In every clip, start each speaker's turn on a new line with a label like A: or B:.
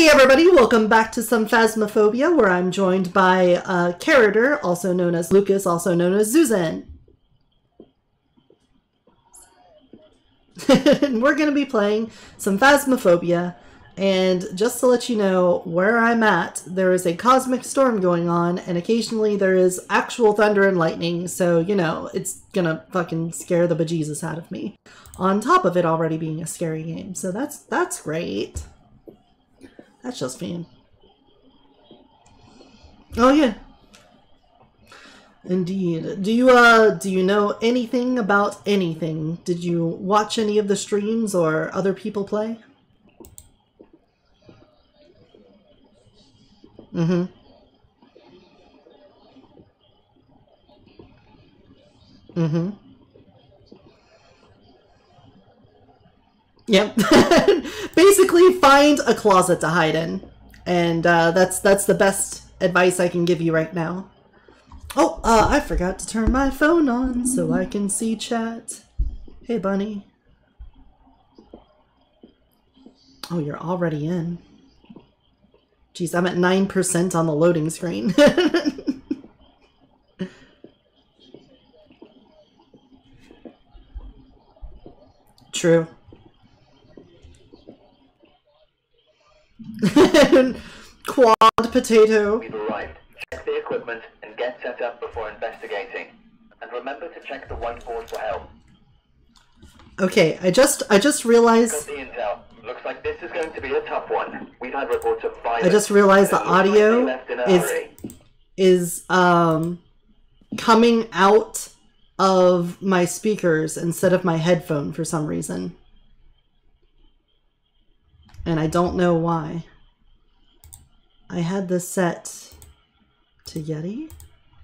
A: Hey everybody, welcome back to some Phasmophobia, where I'm joined by uh, Karadur, also known as Lukas, also known as Zhuzen. and we're going to be playing some Phasmophobia, and just to let you know where I'm at, there is a cosmic storm going on, and occasionally there is actual thunder and lightning, so, you know, it's gonna fucking scare the bejesus out of me. On top of it already being a scary game, so that's that's great. That's just fine. Oh yeah. Indeed. Do you uh do you know anything about anything? Did you watch any of the streams or other people play? Mm-hmm. Mm-hmm. Yep. Basically, find a closet to hide in, and uh, that's that's the best advice I can give you right now. Oh, uh, I forgot to turn my phone on so I can see chat. Hey, bunny. Oh, you're already in. Jeez, I'm at 9% on the loading screen. True. Quad potato.
B: We've arrived. Check the equipment and get set up before investigating. And remember to check the whiteboard for help.
A: Okay, I just I just realized
B: the intel. Looks like this is going to be a tough one. We've had reports of violence.
A: I just realized the audio
B: left in a
A: is is um coming out of my speakers instead of my headphone for some reason. And I don't know why. I had this set to Yeti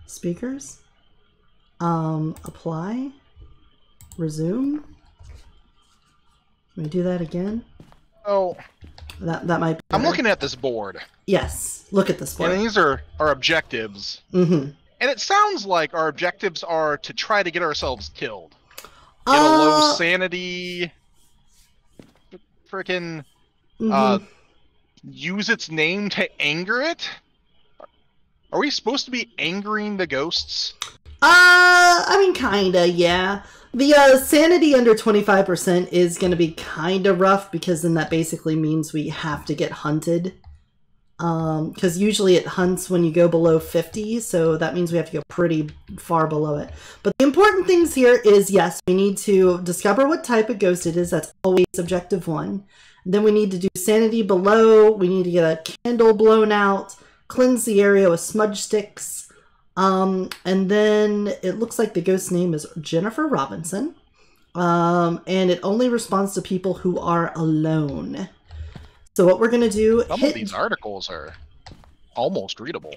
A: speakers. Um, apply, resume. Let me do that again.
C: Oh,
A: That that might. Be
C: I'm looking at this board,
A: Yes, look at this
C: board.
A: and
C: these are our objectives.
A: Mm-hmm.
C: And it sounds like our objectives are to try to get ourselves killed. Get a low
A: Uh,
C: sanity. Freaking
A: mm -hmm.
C: uh, use its name to anger it. Are we supposed to be angering the ghosts?
A: Uh, I mean, kinda, yeah. The uh, sanity under 25% is gonna be kinda rough because then that basically means we have to get hunted. Um, because usually it hunts when you go below 50, so that means we have to go pretty far below it. But the important things here is yes, we need to discover what type of ghost it is. That's always objective one. Then we need to do sanity below. We need to get a candle blown out, cleanse the area with smudge sticks. Um, and then it looks like the ghost name is Jennifer Robinson. Um, and it only responds to people who are alone. So what we're gonna do?
C: Some
A: hit-
C: of these articles are almost readable.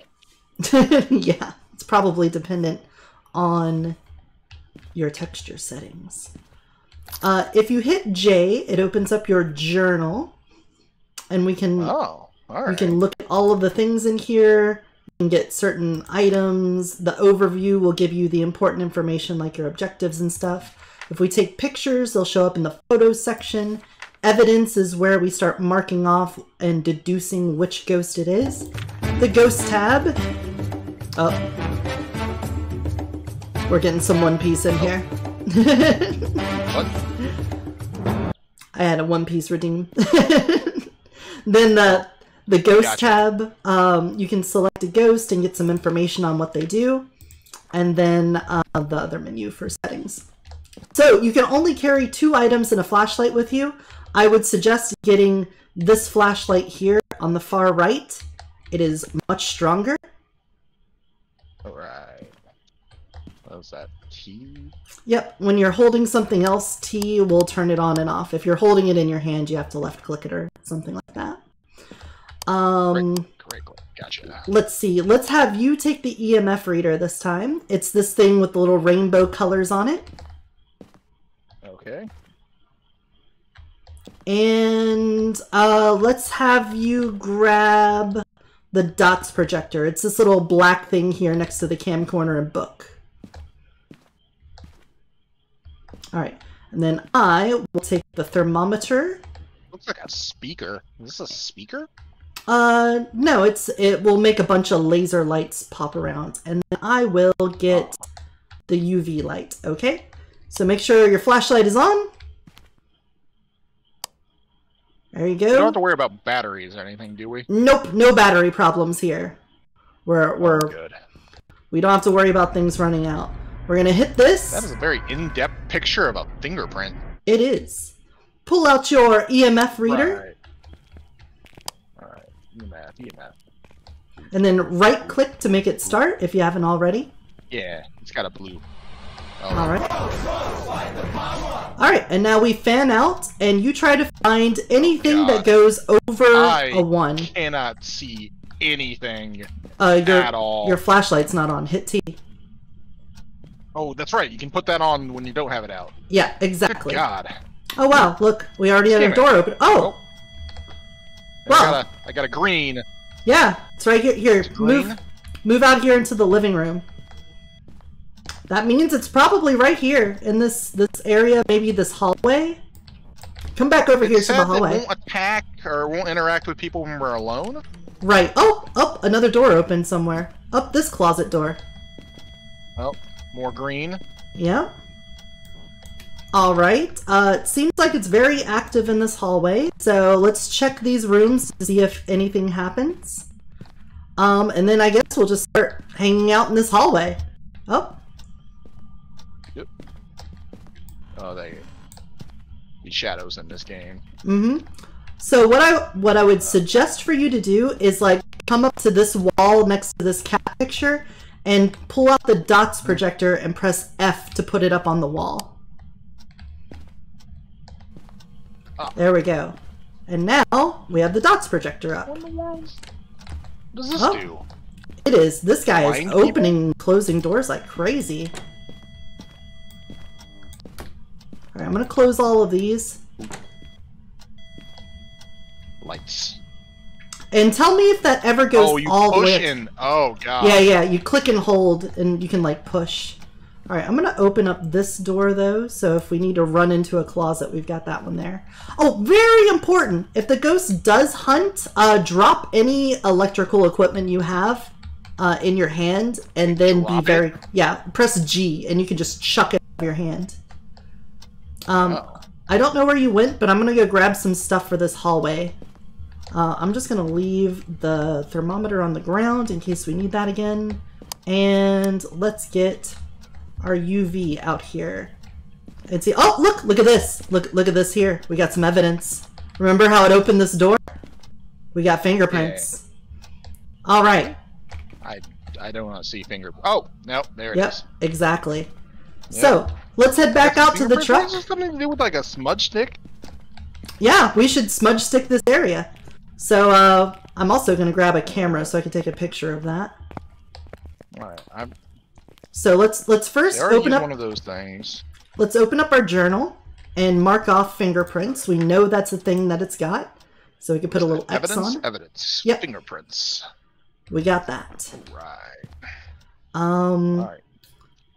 A: yeah, it's probably dependent on your texture settings. Uh, if you hit J, it opens up your journal, and we can
C: Oh,
A: we can look at all of the things in here. We can get certain items. The overview will give you the important information like your objectives and stuff. If we take pictures, they'll show up in the photos section. Evidence is where we start marking off and deducing which ghost it is. The ghost tab. Oh. We're getting some One Piece in here.
C: What?
A: I had a One Piece redeem. then the the ghost
C: Gotcha.
A: tab, um, you can select a ghost and get some information on what they do, and then uh, the other menu for settings. So you can only carry two items and a flashlight with you. I would suggest getting this flashlight here on the far right. It is much stronger.
C: All right. What was that? T?
A: Yep, when you're holding something else, T will turn it on and off. If you're holding it in your hand, you have to left click it or something like that. Um.
C: Gotcha.
A: let's see. Let's have you take the EMF reader this time. It's this thing with the little rainbow colors on it.
C: Okay.
A: And uh, let's have you grab the dots projector. It's this little black thing here next to the camcorder and book. All right. And then I will take the thermometer.
C: Looks like a speaker. Is this a speaker?
A: Uh, no, it's it will make a bunch of laser lights pop around, and then I will get the UV light. Okay, so make sure your flashlight is on. There you
C: We don't have to worry about batteries or anything, do we?
A: Nope, no battery problems here. We're we're
C: Good.
A: we don't have to worry about things running out. We're gonna hit this.
C: That is a very in-depth picture of a fingerprint.
A: It is. Pull out your EMF reader
C: Right. Alright. EMF, EMF.
A: and then right click to make it start if you haven't already.
C: Yeah, it's got a blue. Oh,
A: All right. All right, and now we fan out, and you try to find anything that goes over
C: I
A: a one.
C: cannot see anything
A: Uh, your
C: at all.
A: your flashlight's not on. Hit T.
C: Oh, that's right. You can put that on when you don't have it out.
A: Yeah,
C: Good
A: exactly.
C: God.
A: Oh wow, look, we already have a door open. Oh, oh.
C: I
A: Well.
C: got a, I got a green.
A: yeah, it's right here. Here, move move out here into the living room. That means it's probably right here in this this area, maybe this hallway. Come back over here
C: It
A: to the
C: said it won't attack or won't interact with people when we're alone.
A: Right. Oh, up another door open somewhere. Up this closet door.
C: Oh, more green.
A: Yeah. All right. Uh, it seems like it's very active in this hallway. So let's check these rooms to see if anything happens. Um, and then I guess we'll just start hanging out in this hallway. Oh, Yep.
C: Oh, they. These shadows in this game.
A: mm-hmm. So what I what I would suggest for you to do is like come up to this wall next to this cat picture and pull out the dots projector and press F to put it up on the wall.
C: Oh.
A: There we go. And now we have the dots projector up.
C: What in the world? What does this
A: Oh.
C: do?
A: It is. This guy is
C: Blind people?
A: opening and closing doors like crazy. Alright, I'm gonna close all of these.
C: Lights.
A: And tell me if that ever goes
C: oh, you
A: all the
C: push
A: way.
C: in. Oh god.
A: Yeah, yeah, you click and hold and you can like push. Alright, I'm gonna open up this door though, so if we need to run into a closet, we've got that one there. Oh, very important! If the ghost does hunt, uh, drop any electrical equipment you have uh, in your hand and then be
C: Drop it?
A: very. Yeah, press G and you can just chuck it out of your hand. Um,
C: Oh.
A: I don't know where you went, but I'm gonna go grab some stuff for this hallway. Uh, I'm just gonna leave the thermometer on the ground in case we need that again. And let's get our UV out here. And see, oh, look, look at this. Look, look at this here. We got some evidence. Remember how it opened this door? We got fingerprints. All right.
C: I I don't want to see finger. Oh no, there it is.
A: Yep, exactly. So let's head back out to the truck.
C: Something to do with like a smudge stick?
A: Yeah, we should smudge stick this area. So uh, I'm also going to grab a camera so I can take a picture of that.
C: Alright, I'm.
A: So let's let's first open up
C: one of those things.
A: let's open up our journal and mark off fingerprints. We know that's a thing that it's got. So we can put a little X
C: Evidence,
A: on.
C: evidence,
A: Yep.
C: fingerprints.
A: We got that.
C: Right.
A: Um,
C: All right.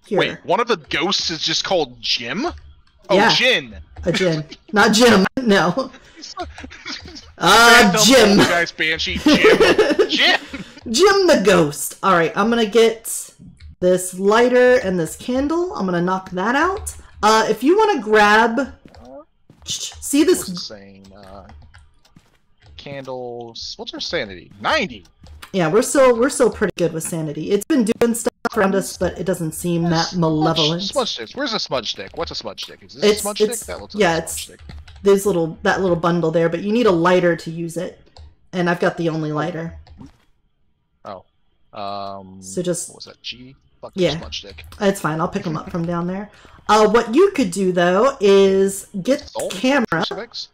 A: here,
C: Wait, one of the ghosts is just called Jim. Oh,
A: Yeah.
C: Jinn.
A: a Jim, not Jim. No, uh, Jim.
C: Guys, Banshee. Jim. Jim.
A: Jim the ghost. All right, I'm gonna get this lighter and this candle. I'm gonna knock that out. Uh, if you want to grab, see this?
C: saying? Uh, candles. What's our sanity? Ninety.
A: Yeah, we're still we're still pretty good with sanity. It's been doing stuff around us, but it doesn't seem that malevolent.
C: Smudge sticks. Where's a smudge stick? What's a smudge stick? Is this
A: It's-
C: a smudge stick? That looks
A: yeah,
C: like a
A: it's-
C: smudge stick.
A: There's little that little bundle there, but you need a lighter to use it, and I've got the only lighter.
C: Oh. Um.
A: So just-
C: What was that? G. Fuck
A: Yeah. It's fine. I'll pick them up from down there. Uh, what you could do though is get
C: Salt?
A: camera.
C: Crucifix?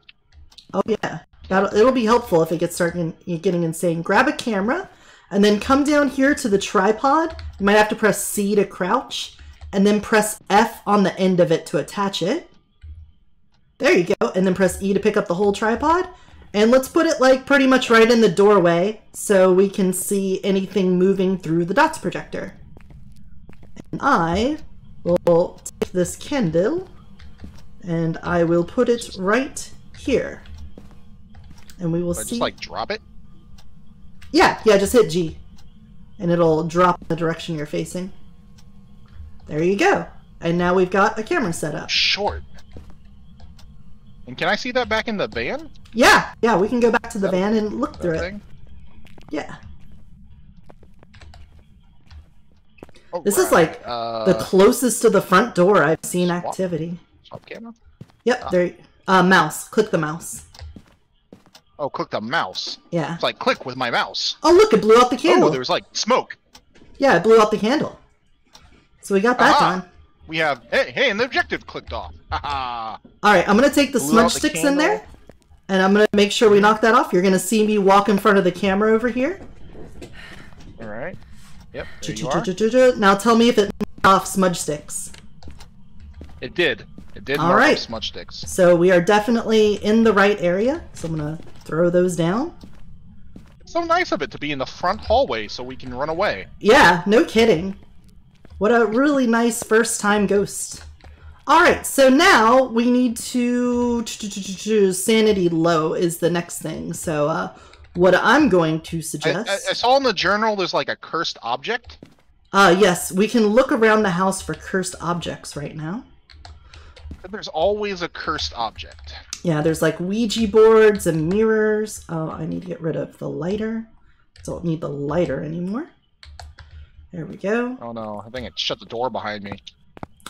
A: Oh yeah, that'll it'll be helpful if it gets starting getting insane. Grab a camera, and then come down here to the tripod. You might have to press C to crouch, and then press F on the end of it to attach it. There you go, and then press E to pick up the whole tripod. And let's put it like pretty much right in the doorway so we can see anything moving through the dots projector. And I will take this candle and I will put it right here. And we will see.
C: just like drop it?
A: Yeah, yeah, just hit G. And it'll drop in the direction you're facing. There you go. And now we've got a camera set up.
C: Short. And can I see that back in the van?
A: Yeah, yeah, we can go back to the van and look through it. Yeah.
C: Oh,
A: This is like
C: uh,
A: the closest to the front door I've seen
C: swap.
A: activity.
C: swap camera.
A: Yep,
C: Ah.
A: there. Uh, mouse. Click the mouse.
C: Oh, click the mouse.
A: Yeah.
C: It's like click with my mouse.
A: Oh, look, it blew out the candle.
C: Oh, there's like smoke.
A: Yeah, it blew out the candle. So we got that
C: Aha.
A: done.
C: We have hey hey, and the objective clicked off.
A: All right, I'm gonna take the
C: Blew
A: smudge
C: the
A: sticks in there, and I'm gonna make sure we knock that off. You're gonna see me walk in front of the camera over here.
C: All right. Yep. There you are.
A: Now tell me if it knocked off smudge sticks.
C: It did. It did.
A: All
C: mark
A: right.
C: up smudge sticks.
A: So we are definitely in the right area. So I'm gonna throw those down.
C: It's so nice of it to be in the front hallway so we can run away.
A: Yeah, no kidding. What a really nice first time ghost. All right, so now we need to sanity low is the next thing. So uh, what I'm going to
C: I,
A: suggest.
C: I, I saw in the journal there's like a cursed object.
A: Uh, yes, we can look around the house for cursed objects right now.
C: There's always a cursed object.
A: Yeah, there's like Ouija boards and mirrors. Oh, I need to get rid of the lighter. Don't need the lighter anymore. There we go.
C: Oh no, I think it shut the door behind me.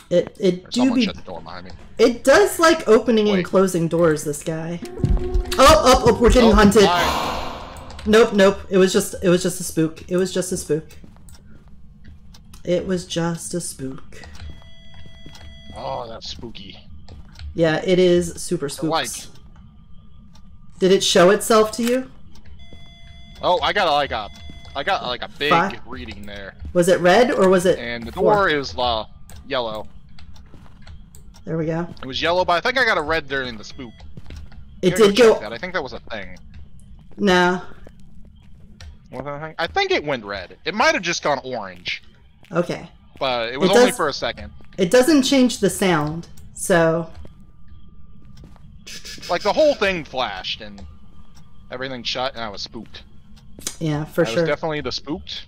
A: It it
C: Or
A: do be
C: shut the door behind me.
A: it does like opening and closing doors. This guy. Oh oh oh! We're getting
C: Oh,
A: hunted.
C: my-
A: Nope nope. It was just it was just a spook. It was just a spook. It was just a spook.
C: Oh, that's spooky.
A: Yeah, it is super spooky.
C: like.
A: Did it show itself to you?
C: Oh, I got a, like a, I got like a big
A: Five?
C: reading there,
A: Was it red or was it?
C: and the
A: four?
C: door is uh, yellow.
A: There we go.
C: It was yellow, but I think I got a red during the spook.
A: It did go.
C: That. I think that was a thing.
A: No.
C: Was that a thing? I think it went red. It might have just gone orange,
A: Okay.
C: but it was
A: It
C: only
A: does-
C: for a second.
A: It doesn't change the sound, so.
C: Like the whole thing flashed and everything shut, and I was spooked.
A: Yeah, for
C: I
A: sure.
C: was definitely the spooked.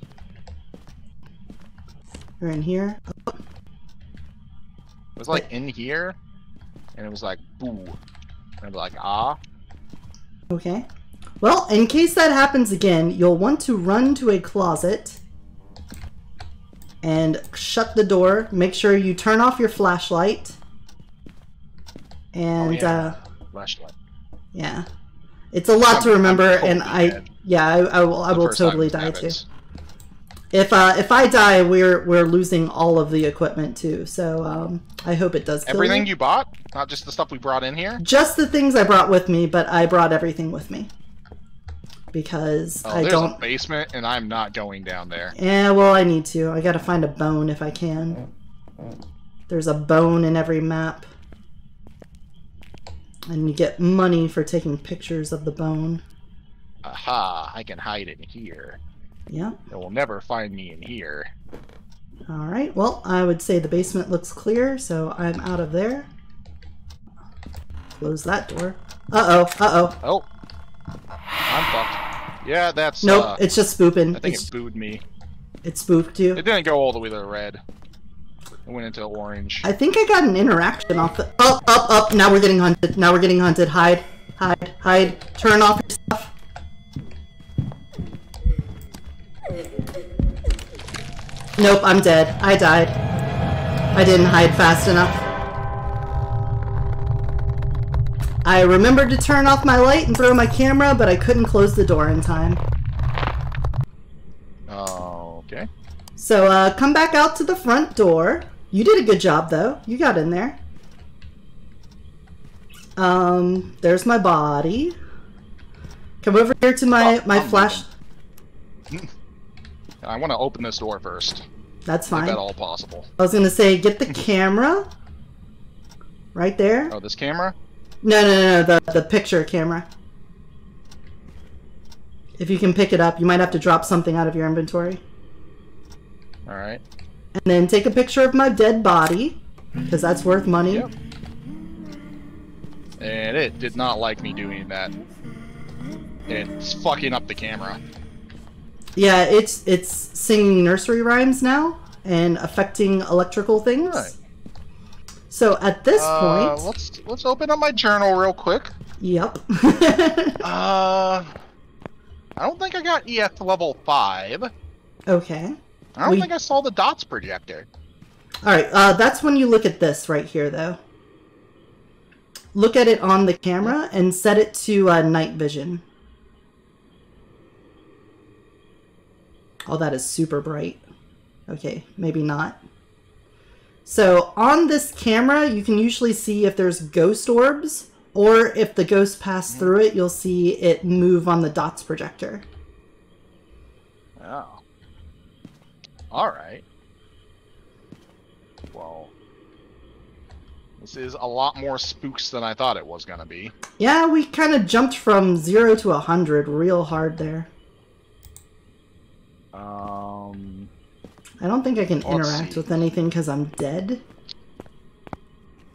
A: We're in here.
C: It was like in here, and it was like boo, and I was like ah.
A: Okay. Well, in case that happens again, you'll want to run to a closet and shut the door. Make sure you turn off your flashlight. And
C: Oh, yeah.
A: uh
C: Flashlight.
A: yeah. It's a lot
C: I'm-
A: to remember and I
C: dead.
A: yeah, I, I will I
C: The
A: will totally die too. If uh if I die, we're we're losing all of the equipment too. So um I hope it does kill
C: Everything
A: you.
C: you bought, not just the stuff we brought in here.
A: Just the things I brought with me, but I brought everything with me. Because
C: Oh,
A: I don't
C: a basement, and I'm not going down there.
A: Yeah, well, I need to. I gotta find a bone if I can. There's a bone in every map. And you get money for taking pictures of the bone.
C: Aha! I can hide in here.
A: Yeah.
C: They will never find me in here.
A: Alright, well, I would say the basement looks clear, so I'm out of there. Close that door. Uh oh, uh oh.
C: Oh, I'm fucked. Yeah, that's.
A: Nope,
C: uh,
A: it's just spooping.
C: I think
A: It's,
C: it booed me.
A: it spooked you.
C: It didn't go all the way to the red. Went into orange.
A: I think I got an interaction off the. Up, up, up! Now we're getting hunted. Now we're getting hunted. Hide, hide, hide. Turn off your stuff. Nope, I'm dead. I died. I didn't hide fast enough. I remembered to turn off my light and throw my camera, but I couldn't close the door in time.
C: Oh, okay.
A: So, uh, come back out to the front door. You did a good job, though. You got in there. Um, there's my body. Come over here to my,
C: Oh,
A: my
C: I'm
A: flash.
C: I want to open this door first.
A: That's
C: If
A: fine.
C: at all possible.
A: I was gonna say, get the camera. Right there.
C: Oh, this camera?
A: No, no, no, no, the, the picture camera. If you can pick it up, you might have to drop something out of your inventory.
C: Alright.
A: And then take a picture of my dead body, because that's worth money.
C: Yep. And it did not like me doing that. It's fucking up the camera.
A: Yeah, it's it's singing nursery rhymes now and affecting electrical things.
C: Right.
A: So at this
C: Uh,
A: point,
C: let's let's open up my journal real quick.
A: yep.
C: Uh, I don't think I got EF level five.
A: okay.
C: I don't
A: We-
C: think I saw the dots projector.
A: All right. Uh, that's when you look at this right here, though. Look at it on the camera and set it to uh, night vision. Oh, that is super bright. Okay, maybe not. So on this camera, you can usually see if there's ghost orbs, or if the ghost pass through it, you'll see it move on the dots projector.
C: Oh. All right. Well, this is a lot more spooks than I thought it was gonna be.
A: Yeah, we kind of jumped from zero to a hundred real hard there.
C: Um,
A: I don't think I can interact
C: see.
A: with anything because I'm dead.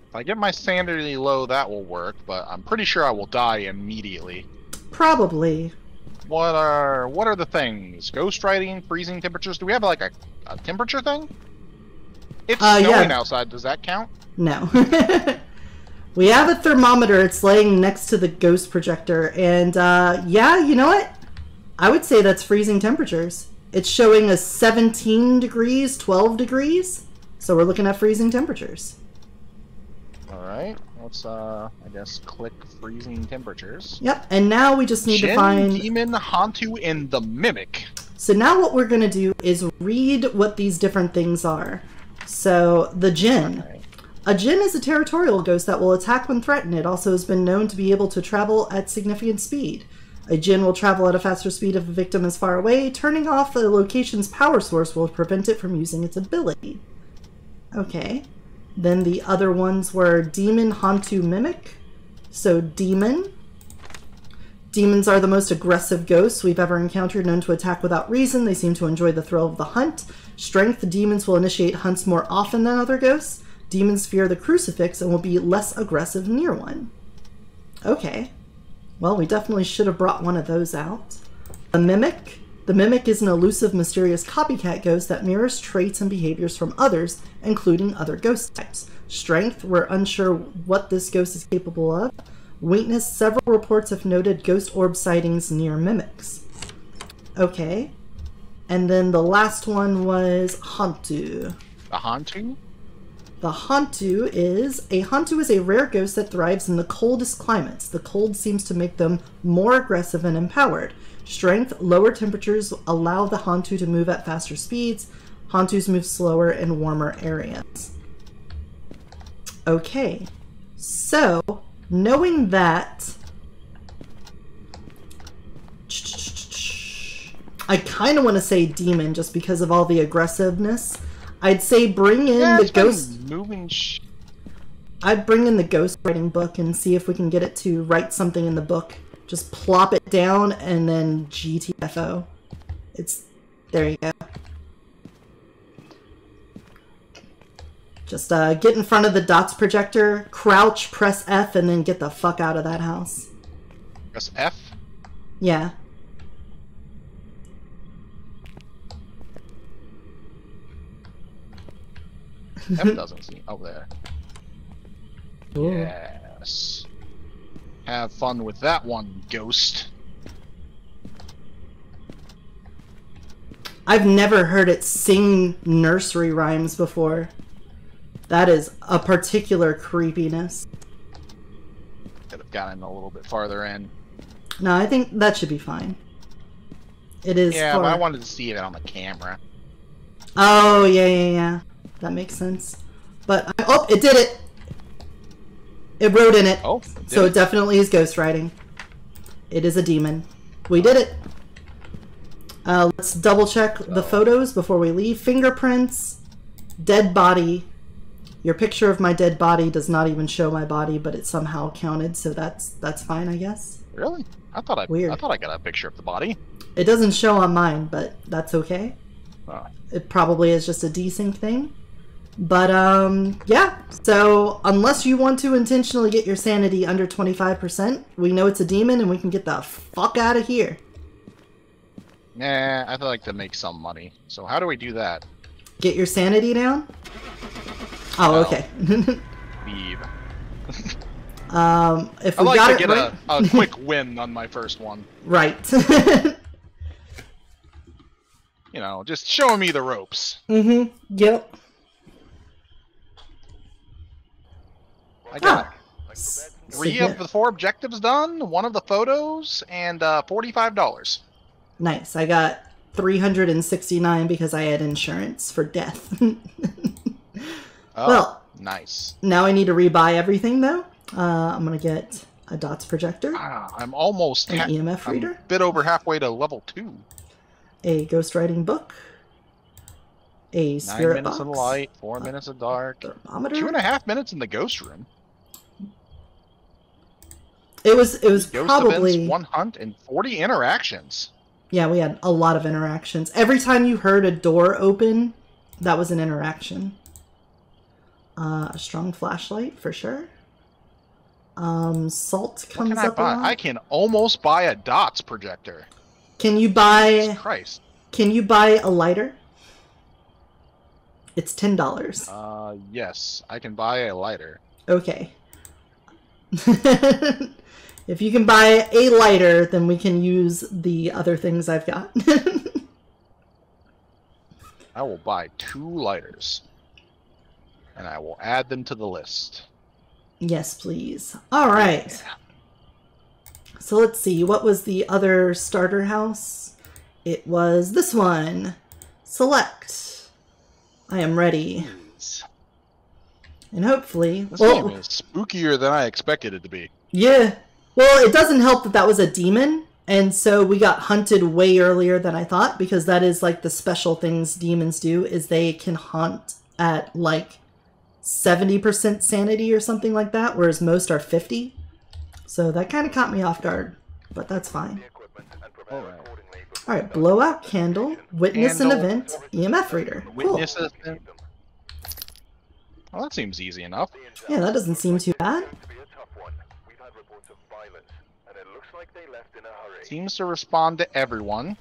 C: if I get my sanity low, that will work, but I'm pretty sure I will die immediately.
A: Probably.
C: What are what are the things? Ghost riding, freezing temperatures. Do we have like a, a temperature thing? It's
A: Uh, yeah.
C: snowing outside. Does that count?
A: No. we have a thermometer. It's laying next to the ghost projector. And uh, yeah, you know what? I would say that's freezing temperatures. It's showing us 17 degrees, 12 degrees. So we're looking at freezing temperatures.
C: All right. Let's uh, I guess click freezing temperatures.
A: Yep. And now we just need
C: Jinn,
A: to find.
C: demon, Hantu, and the mimic.
A: So now what we're going to do is read what these different things are. So the Jinn.
C: Okay.
A: A Jinn is a territorial ghost that will attack when threatened. It also has been known to be able to travel at significant speed. A Jinn will travel at a faster speed if a victim is far away. Turning off the location's power source will prevent it from using its ability. Okay. Then the other ones were Demon, Hantu, Mimic. So, Demon. Demons are the most aggressive ghosts we've ever encountered, known to attack without reason. They seem to enjoy the thrill of the hunt. Strength demons will initiate hunts more often than other ghosts. Demons fear the crucifix and will be less aggressive near one. Okay. Well, we definitely should have brought one of those out. The Mimic. The Mimic is an elusive, mysterious copycat ghost that mirrors traits and behaviors from others, including other ghost types. Strength, we're unsure what this ghost is capable of. Weakness, several reports have noted ghost orb sightings near mimics. Okay. And then the last one was Hantu.
C: The Hantu?
A: The Hantu is a Hantu is a rare ghost that thrives in the coldest climates. The cold seems to make them more aggressive and empowered. Strength, lower temperatures allow the Hantu to move at faster speeds. Hantus move slower in warmer areas. Okay. So, knowing that I kind of want to say demon just because of all the aggressiveness. I'd say bring in
C: Yeah,
A: the ghost
C: moving. Sh-
A: I'd bring in the ghost writing book and see if we can get it to write something in the book. Just plop it down and then GTFO. It's there you go. Just uh, get in front of the dots projector, crouch, press F, and then get the fuck out of that house.
C: press F.
A: Yeah.
C: F doesn't seem. Oh, there. Yes. Have fun with that one, ghost.
A: I've never heard it sing nursery rhymes before. That is a particular creepiness.
C: Could have gotten a little bit farther in.
A: No, I think that should be fine. It is
C: Yeah,
A: for...
C: but I wanted to see it on the camera.
A: Oh, yeah, yeah, yeah. That makes sense. But, I... oh, it did it! It wrote in it.
C: Oh,
A: so it definitely is ghostwriting. It is a demon. We did it. Uh, let's double check the photos before we leave. Fingerprints, dead body. Your picture of my dead body does not even show my body, but it somehow counted, so that's that's fine, I guess.
C: really? I thought I
A: Weird.
C: I thought I got a picture of the body.
A: It doesn't show on mine, but that's okay.
C: Oh.
A: It probably is just a desync thing. But um yeah, so unless you want to intentionally get your sanity under 25%, we know it's a demon and we can get the fuck out of here.
C: Nah, I'd like to make some money. So how do we do that?
A: Get your sanity down? Oh,
C: No.
A: okay.
C: Leave.
A: um, if
C: I
A: we
C: like
A: got
C: to get
A: right,
C: a, a quick win on my first one.
A: right.
C: You know, just showing me the ropes.
A: mm-hmm. Yep.
C: I got
A: Ah.
C: Three of the four objectives done, one of the photos, and uh, forty-five dollars.
A: Nice. I got 369 because I had insurance for death.
C: Oh,
A: Well,
C: nice.
A: now I need to rebuy everything though. Uh, I'm gonna get a dots projector,
C: Ah, I'm almost
A: an
C: ha-
A: EMF
C: I'm
A: reader,
C: a bit over halfway to level two.
A: a ghostwriting book, a spirit
C: Nine
A: spirit
C: minutes
A: box,
C: of light, four minutes of dark,
A: thermometer.
C: two and a half minutes in the ghost room.
A: It was it was
C: Ghost
A: probably
C: one hunt, and forty interactions.
A: yeah. We had a lot of interactions. Every time you heard a door open, that was an interaction. Uh, a strong flashlight for sure. Um, salt
C: What
A: comes
C: can I
A: up a
C: buy?
A: lot.
C: I can almost buy a dots projector.
A: Can you buy?
C: Jesus Christ.
A: Can you buy a lighter? It's ten dollars.
C: Uh, yes, I can buy a lighter.
A: Okay. if you can buy a lighter, then we can use the other things I've got.
C: I will buy two lighters, and I will add them to the list.
A: yes, please. All right. So let's see. What was the other starter house? It was this one. Select. I am ready. And hopefully,
C: This
A: well,
C: game is spookier than I expected it to be.
A: Yeah. Well, it doesn't help that that was a demon, and so we got hunted way earlier than I thought because that is like the special things demons do is they can haunt at like 70% sanity or something like that, whereas most are 50. So that kind of caught me off guard, but that's fine.
C: Alright.
A: All right, blowout candle, witness an event, EMF reader. Cool.
C: Well, that seems easy enough.
A: Yeah, that doesn't seem too bad.
C: Seems to respond to everyone.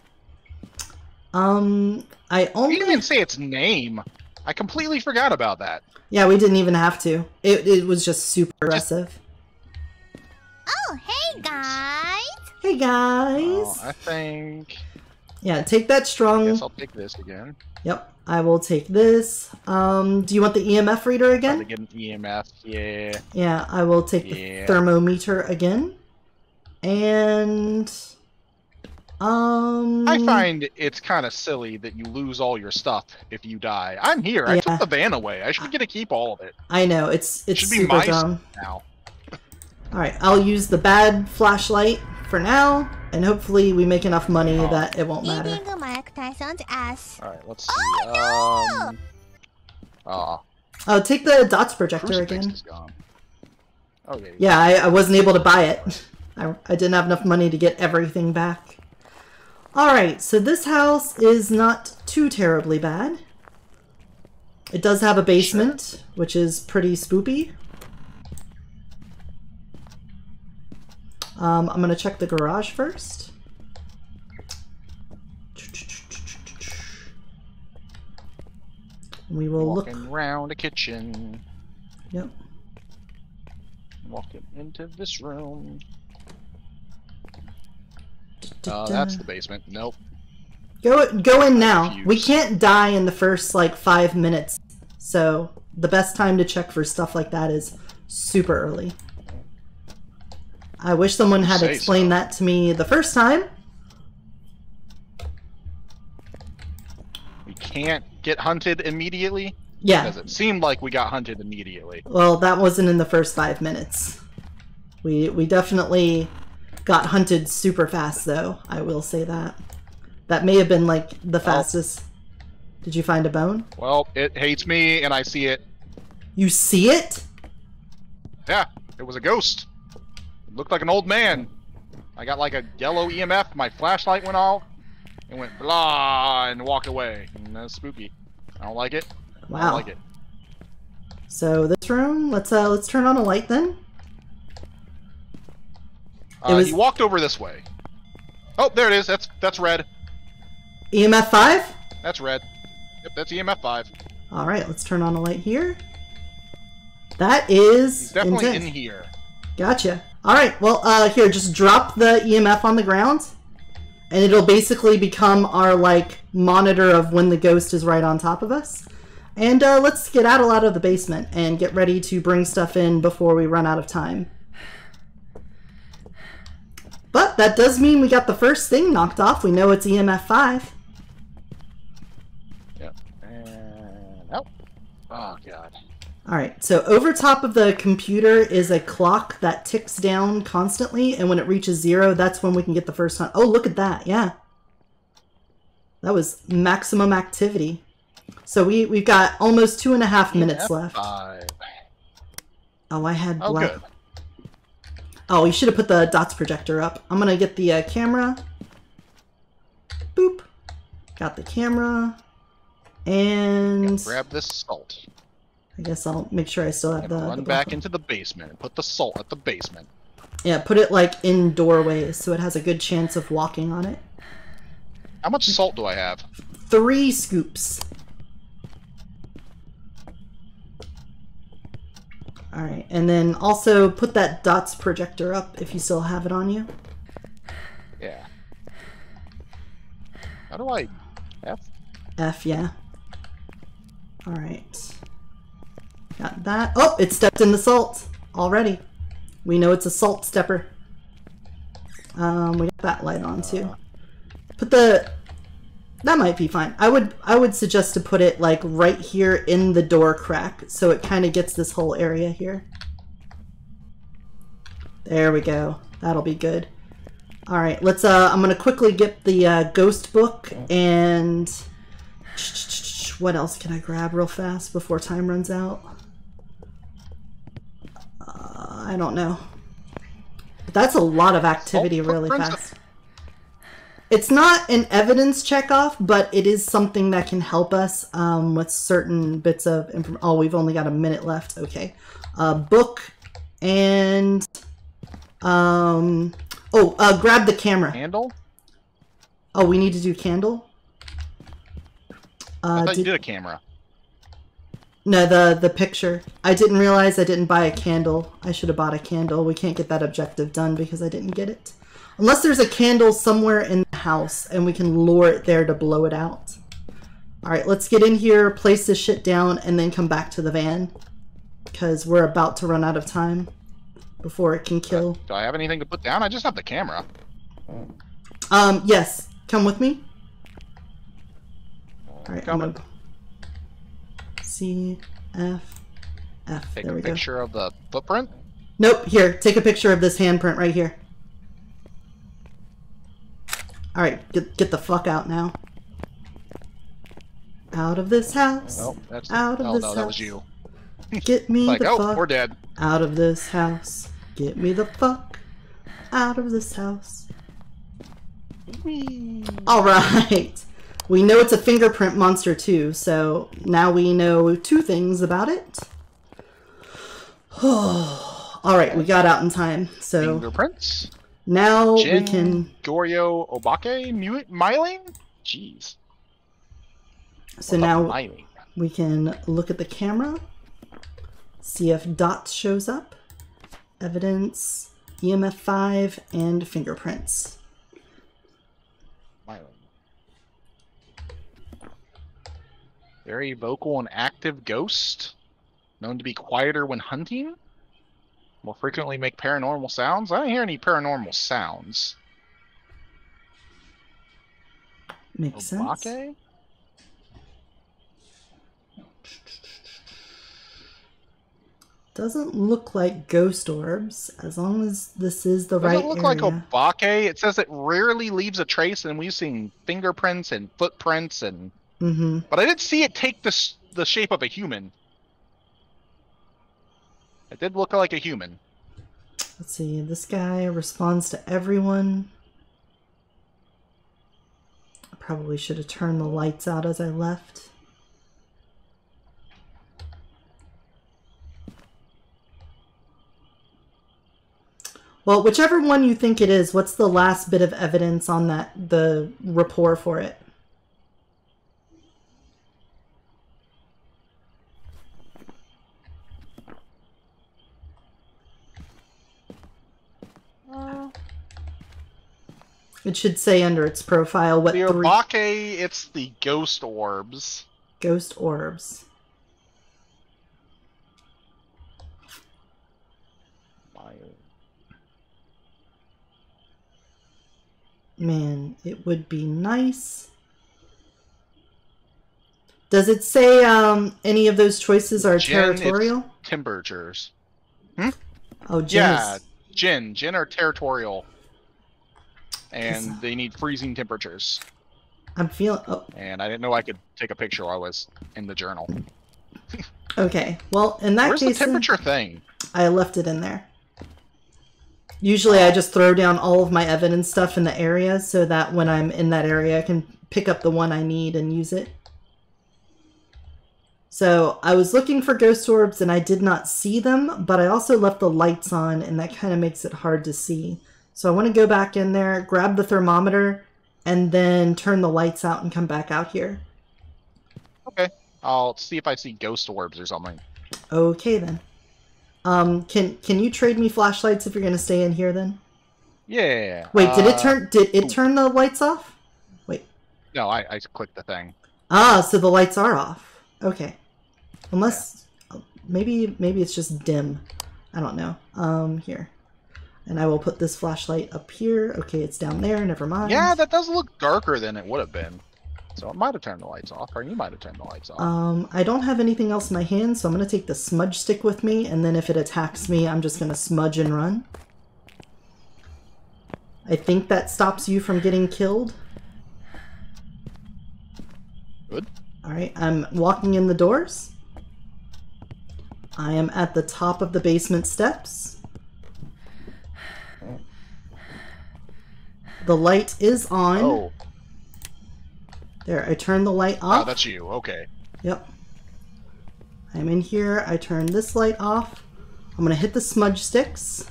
A: Um, I
C: You
A: only
C: didn't even say its name. I completely forgot about that.
A: yeah, we didn't even have to. It it was just super aggressive.
D: Oh, hey guys!
A: Hey guys.
C: Oh, I think.
A: Yeah, take that
C: I
A: strong.
C: guess I'll take this again.
A: Yep, I will take this. Um, do you want the EMF reader
C: Try to
A: again?
C: get an EMF. Yeah.
A: Yeah, I will take the thermometer again. And um
C: I find it's kind of silly that you lose all your stuff if you die. I'm here. I
A: Yeah.
C: took the van away. I should get to keep all of it
A: I know it's it's
C: should be
A: super
C: my
A: dumb.
C: now.
A: All right, I'll use the bad flashlight for now, and hopefully we make enough money
C: Oh.
A: that it won't matter.
D: Eating Mike Tyson's ass.
C: All right, let's see. Um. Oh,
A: Oh, take the dots projector
C: crucifix
A: again.
C: is gone. Okay.
A: Yeah, I, I wasn't able to buy it. I, I didn't have enough money to get everything back. Alright, so this house is not too terribly bad. It does have a basement, which is pretty spoopy. Um, I'm gonna check the garage first. We will look.
C: Around the kitchen.
A: Yep.
C: Walking into this room. Uh, that's the basement. Nope.
A: Go go in now.
C: Refuse.
A: We can't die in the first like five minutes, so the best time to check for stuff like that is super early. I wish someone had
C: Say
A: explained
C: so.
A: that to me the first time.
C: We can't get hunted immediately
A: Yeah.
C: because it seemed like we got hunted immediately.
A: Well, that wasn't in the first five minutes. We we definitely got hunted super fast, though. I will say that. That may have been like the fastest. Did you find a bone?
C: Well, it hates me, and I see it.
A: You see it?
C: Yeah, it was a ghost. It looked like an old man. I got like a yellow EMF. My flashlight went off. and went blah and walked away. And that's spooky. I don't like it. I don't like it.
A: So this room, let's uh let's turn on a light then.
C: Uh,
A: was-
C: He walked over this way. Oh, there it is. That's that's red.
A: EMF 5?
C: That's red. Yep, that's EMF 5.
A: All right, let's turn on a light here. That is
C: He's definitely
A: intense.
C: in here.
A: Gotcha. All right. Well, uh, here, just drop the EMF on the ground, and it'll basically become our like monitor of when the ghost is right on top of us. And uh, let's get out out of the basement and get ready to bring stuff in before we run out of time. But that does mean we got the first thing knocked off. We know it's EMF five.
C: Yep. And oh, oh god.
A: All right, so over top of the computer is a clock that ticks down constantly, and when it reaches zero, that's when we can get the first hunt. Oh, look at that! Yeah, that was maximum activity. So we we've got almost two and a half minutes left.
C: 5.
A: Oh, I had
C: Oh,
A: black.
C: good.
A: Oh, you should have put the dots projector up. I'm gonna get the uh, camera. Boop. Got the camera, and
C: Grab this salt.
A: I guess I'll make sure I still have
C: And
A: the.
C: run
A: the
C: back into the basement and put the salt at the basement.
A: Yeah, put it like in doorways so it has a good chance of walking on it.
C: How much salt do I have?
A: Three scoops. Alright, and then also put that dots projector up if you still have it on you.
C: Yeah. How do I F?
A: F, yeah. Alright. Got that. Oh, it stepped in the salt already. We know it's a salt stepper. Um, we got that light on too. Put the that might be fine. I would I would suggest to put it like right here in the door crack so it kind of gets this whole area here. There we go. That'll be good. All right, let's uh I'm going to quickly get the uh, ghost book and what else can I grab real fast before time runs out? Uh, I don't know. But that's a lot of activity
C: Salt
A: really
C: footprints?
A: fast. It's not an evidence check off, but it is something that can help us um, with certain bits of information. Oh, we've only got a minute left. Okay. Uh, book and. Um, oh, uh, grab the camera.
C: Handle?
A: Oh, we need to do candle?
C: I
A: Uh,
C: thought you
A: did-
C: did a camera.
A: No, the the picture. I didn't realize I didn't buy a candle. I should have bought a candle. We can't get that objective done because I didn't get it. Unless there's a candle somewhere in the house and we can lure it there to blow it out. Alright, let's get in here, place this shit down, and then come back to the van. Because we're about to run out of time before it can kill.
C: Do I have anything to put down? I just have the camera.
A: Um, yes. Come with me. Alright, I'm gonna... C, F, F.
C: Take
A: there
C: a
A: we go.
C: picture of the footprint.
A: Nope, here, take a picture of this handprint right here. Alright, get, get the fuck out now. Out of this house.
C: Oh, that's
A: Out of
C: oh
A: this
C: no, that was
A: house.
C: you.
A: Get me
C: Like,
A: the
C: oh,
A: fuck
C: we're dead.
A: out of this house. Get me the fuck out of this house. Alright. We know it's a fingerprint monster too, so now we know two things about it. Alright, we got out in time. So
C: Fingerprints.
A: Now
C: Jinn,
A: we can
C: Goryo, Obake, Mute, Myling. Jeez.
A: so now we can look at the camera, see if dots shows up, evidence, EMF 5, and fingerprints.
C: Myling. Very vocal and active ghost. Known to be quieter when hunting. Will frequently make paranormal sounds. I don't hear any paranormal sounds.
A: Makes sense.
C: Obake?
A: Doesn't look like ghost orbs, as long as this is the right.
C: Doesn't
A: right
C: look
A: area.
C: like Obake. It says it rarely leaves a trace, and we've seen fingerprints and footprints, and
A: mm-hmm.
C: but I didn't see it take the the shape of a human. It did look like a human.
A: Let's see. This guy responds to everyone. I probably should have turned the lights out as I left. Well, whichever one you think it is, what's the last bit of evidence on that the rapport for it? It should say under its profile what
C: The
A: three
C: it's the ghost orbs.
A: ghost orbs. Man, it would be nice. Does it say um, any of those choices are territorial?
C: Temperatures.
A: Oh, Jen
C: Yeah,
A: is-
C: Jinn. Jinn are territorial. And they need freezing temperatures.
A: I'm feeling. Oh,
C: And I didn't know I could take a picture while I was in the journal.
A: okay. Well, in that
C: Where's the
A: case, then,
C: temperature thing?
A: I left it in there. Usually, I just throw down all of my evidence stuff in the area so that when I'm in that area, I can pick up the one I need and use it. So I was looking for ghost orbs and I did not see them, but I also left the lights on, and that kind of makes it hard to see. So I want to go back in there, grab the thermometer, and then turn the lights out and come back out here.
C: Okay. I'll see if I see ghost orbs or something.
A: Okay then. Um, can can you trade me flashlights if you're gonna stay in here then?
C: Yeah.
A: Wait, did it
C: uh,
A: turn? Did it turn the lights off? Wait.
C: No, I, I clicked the thing.
A: Ah, so the lights are off. Okay. Unless maybe maybe it's just dim. I don't know. Um, here. And I will put this flashlight up here. Okay, it's down there. Never mind.
C: Yeah, that does look darker than it would have been. So it might have turned the lights off, or you might have turned the lights off.
A: Um, I don't have anything else in my hand, so I'm gonna take the smudge stick with me, and then if it attacks me, I'm just gonna smudge and run. I think that stops you from getting killed.
C: Good.
A: Alright, I'm walking in the doors. I am at the top of the basement steps. The light is on.
C: Oh,
A: There, I turn the light
C: ah,
A: off.
C: oh, that's you. Okay.
A: Yep. I'm in here. I turn this light off. I'm going to hit the smudge sticks.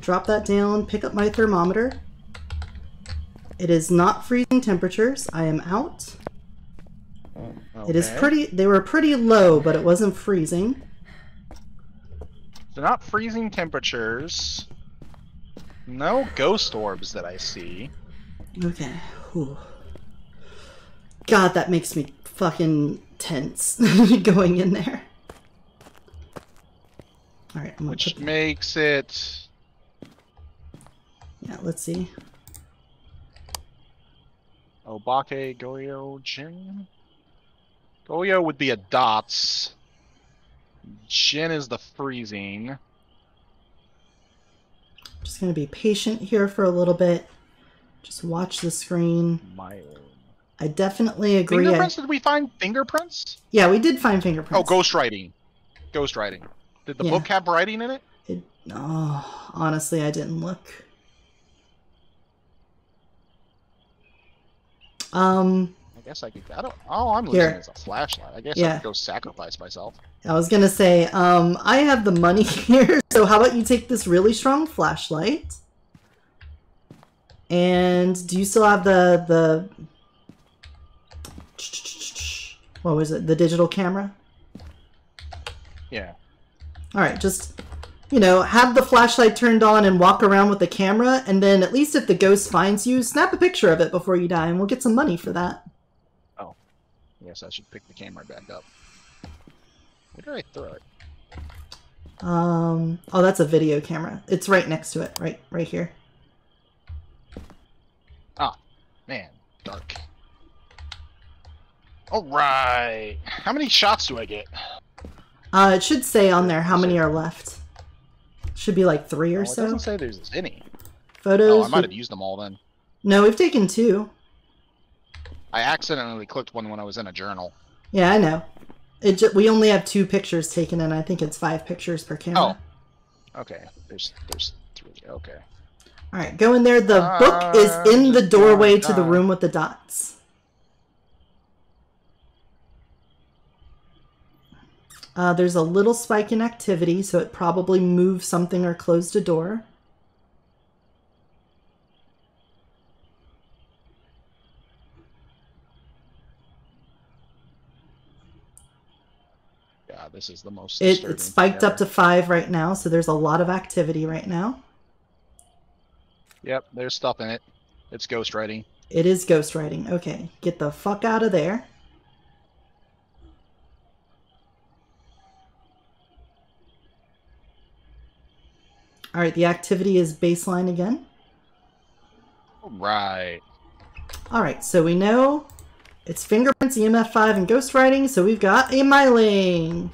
A: Drop that down. Pick up my thermometer. It is not freezing temperatures. I am out. It is pretty. They were pretty low, but it wasn't freezing.
C: So not freezing temperatures. No ghost orbs that I see.
A: Okay. God, that makes me fucking tense going in there. All right, I'm gonna
C: Which makes it
A: yeah. Let's see.
C: Obake, Goryo, Jinn. Goryo would be a dots. Jinn is the freezing.
A: Just gonna be patient here for a little bit. Just watch the screen.
C: My
A: I definitely agree. I-
C: fingerprints? Did we find fingerprints?
A: yeah, we did find fingerprints.
C: Oh, ghost writing. Ghost writing. Did the
A: Yeah.
C: book have writing in it?
A: It, oh, honestly, I didn't look. Um,
C: I guess I could. I don't. Oh, I'm losing
A: Here.
C: as a flashlight. I guess I
A: Yeah.
C: could go sacrifice myself.
A: I was gonna say, um, I have the money here, so how about you take this really strong flashlight? And do you still have the the what was it? The digital camera?
C: Yeah.
A: All right, just you know, have the flashlight turned on and walk around with the camera, and then at least if the ghost finds you, snap a picture of it before you die, and we'll get some money for that.
C: Yes, I should pick the camera back up. Where did I throw it?
A: Um, oh, that's a video camera. It's right next to it, right, right here.
C: Ah, man, dark. All right. How many shots do I get?
A: Uh, it should say on there how many are left. Should be like three or
C: it
A: so.
C: doesn't say there's any.
A: Photos.
C: Oh, I might have used them all then.
A: No, we've taken two.
C: I accidentally clicked one when I was in a journal.
A: Yeah, I know. It ju- we only have two pictures taken, and I think it's five pictures per camera.
C: Oh. Okay. There's there's three. Okay.
A: All right, go in there. The book is in the
C: Uh,
A: doorway to the room with the dots. Uh, there's a little spike in activity, so it probably moved something or closed a door.
C: Yeah, this is the most.
A: It, it spiked
C: thing
A: up to five right now, so there's a lot of activity right now.
C: Yep, there's stuff in it. It's ghostwriting.
A: It is ghostwriting. Okay, get the fuck out of there. All right, the activity is baseline again.
C: Right.
A: All right, so we know it's fingerprints, EMF 5, and ghostwriting, so we've got a myling.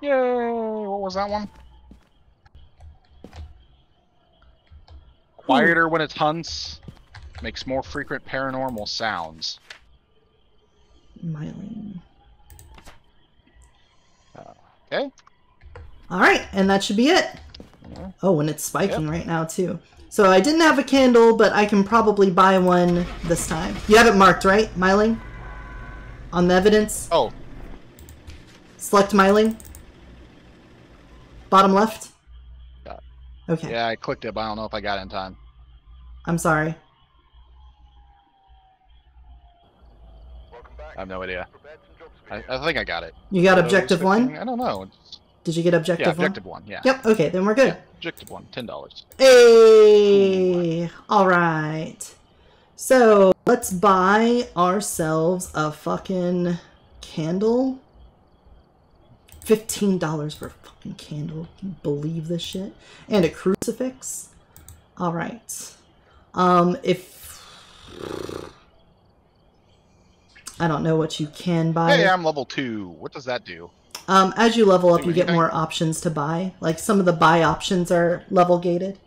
C: Yay! What was that one? Hmm. Quieter when it hunts. Makes more frequent paranormal sounds.
A: Myling.
C: Okay.
A: All right, and that should be it.
C: Yeah.
A: Oh, and it's spiking right now too. So I didn't have a candle, but I can probably buy one this time. You have it marked, right, Myling? On the evidence?
C: Oh,
A: Select Myling? Bottom left?
C: Got
A: Okay,
C: yeah, I clicked it, but I don't know if I got it in time.
A: I'm sorry.
C: I have no idea. I, I think I got it.
A: You got objective one?
C: I don't know. It's-
A: Did you get objective
C: yeah,
A: one?
C: objective one. Yeah.
A: Yep, okay, then we're good.
C: Yeah, objective one. Ten dollars.
A: Hey! Alright. So, let's buy ourselves a fucking candle. $15 for a fucking candle. Can you believe this shit? And a crucifix. Alright. Um, if. I don't know what you can buy.
C: Hey, I'm level two. What does that do?
A: Um, as you level up, you get more options to buy. Like some of the buy options are level gated.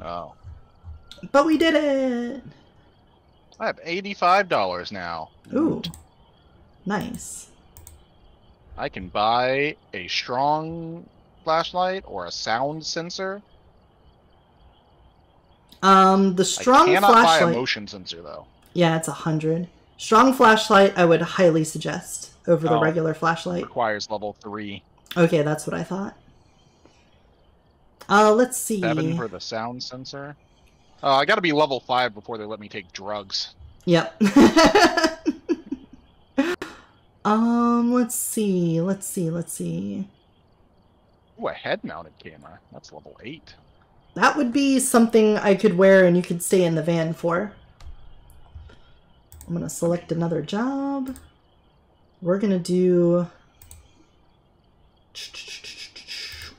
C: Oh,
A: But we did it!
C: I have eighty-five dollars now.
A: Ooh. Nice.
C: I can buy a strong flashlight or a sound sensor.
A: Um, the strong
C: I cannot buy a
A: flashlight.
C: motion sensor though.
A: Yeah, it's a hundred. Strong flashlight, I would highly suggest over the
C: Oh.
A: regular flashlight.
C: Requires level three.
A: Okay, that's what I thought. Uh, let's see.
C: Seven for the sound sensor. Oh, I gotta be level five before they let me take drugs.
A: Yep. um, let's see. Let's see. Let's see.
C: Ooh, a head-mounted camera. That's level eight.
A: That would be something I could wear and you could stay in the van for. I'm gonna select another job. We're gonna do.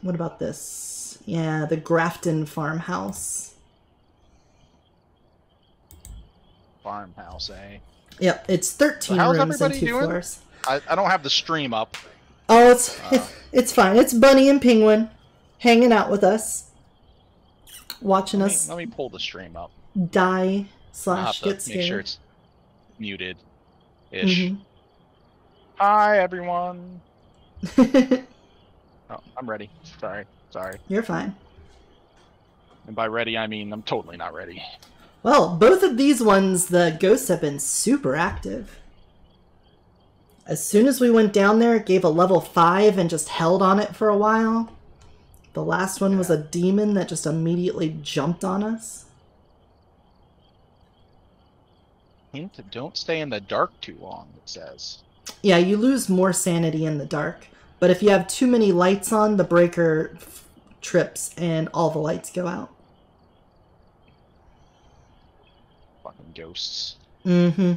A: What about this? Yeah, the Grafton farmhouse.
C: Farmhouse, eh?
A: Yep, it's 13
C: how's
A: rooms and two
C: doing?
A: floors.
C: I, I don't have the stream up.
A: Oh, it's
C: Uh.
A: it's fine. It's Bunny and Penguin hanging out with us, watching
C: Let me,
A: us
C: let me pull the stream up.
A: die slash
C: to
A: get
C: make
A: scared.
C: sure it's muted. Ish.
A: Mhm.
C: Hi everyone. Oh, I'm ready. Sorry. Sorry.
A: You're fine.
C: And by ready I mean I'm totally not ready.
A: Well, both of these ones, the ghosts have been super active. As soon as we went down there, it gave a level 5 and just held on it for a while. The last one was a demon that just immediately jumped on us.
C: Hint, don't stay in the dark too long, it says.
A: Yeah, you lose more sanity in the dark. But if you have too many lights on, the breaker f- trips and all the lights go out.
C: Fucking ghosts.
A: Mm hmm.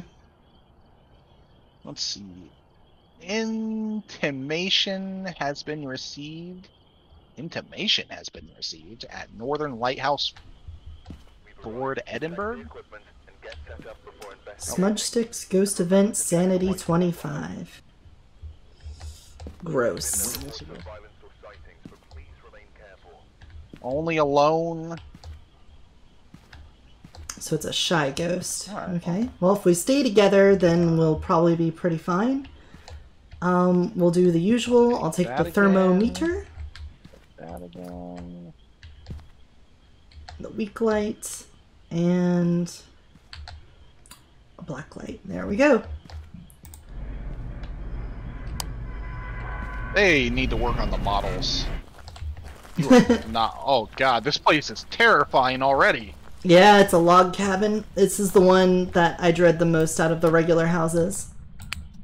C: Let's see. Intimation has been received. Intimation has been received at Northern Lighthouse Ford, Edinburgh.
A: Smudge Sticks Ghost Event Sanity 25. Gross.
C: Only alone.
A: So it's a shy ghost. Okay. Well, if we stay together, then we'll probably be pretty fine. Um, we'll do the usual. I'll take the
C: That
A: thermometer,
C: That again.
A: the weak light, and black light. There we go.
C: They need to work on the models. Not. Oh god, this place is terrifying already.
A: Yeah, it's a log cabin. This is the one that I dread the most out of the regular houses.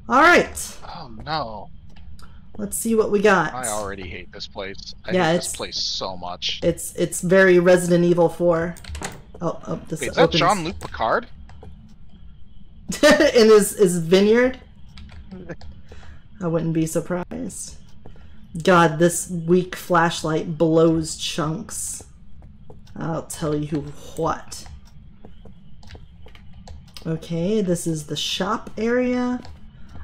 A: All right.
C: Oh no.
A: Let's see what we got.
C: I already hate this place. I
A: Yeah,
C: hate
A: it's-
C: this place so much.
A: It's it's very Resident Evil 4. Oh, oh this
C: Wait, is that Jean Luc Picard?
A: in his his vineyard. I wouldn't be surprised. God, this weak flashlight blows chunks. I'll tell you what. Okay, this is the shop area.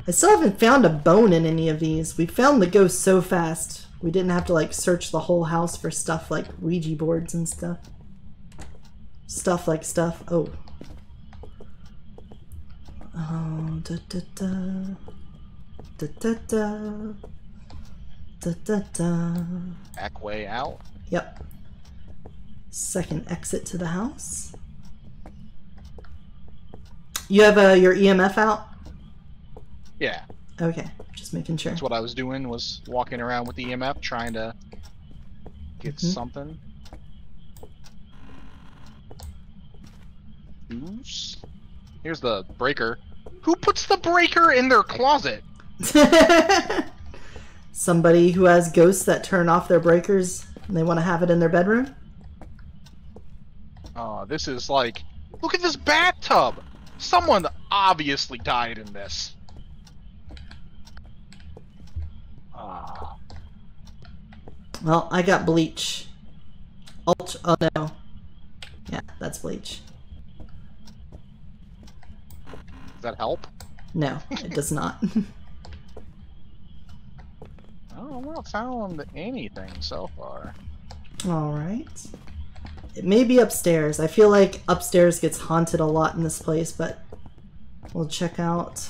A: I still haven't found a bone in any of these. We found the ghost so fast. We didn't have to like search the whole house for stuff like Ouija boards and stuff. Stuff like stuff. Oh. Oh, da da da. Da da da. Da da da.
C: Back way out.
A: Yep. Second exit to the house. You have uh, your EMF out?
C: Yeah,
A: Okay, just making sure.
C: that's what I was doing. Was walking around with the EMF, trying to get
A: Mhm.
C: something. Oops. Here's the breaker. Who puts the breaker in their closet?
A: Somebody who has ghosts that turn off their breakers and they want to have it in their bedroom?
C: Oh, this is like, look at this bathtub. Someone obviously died in this. Ah,
A: Well, I got bleach. Ultra. Oh no. Yeah, that's bleach.
C: does that help?
A: No, it does not.
C: Oh, I'm not found anything so far.
A: Alright. It may be upstairs. I feel like upstairs gets haunted a lot in this place, but we'll check out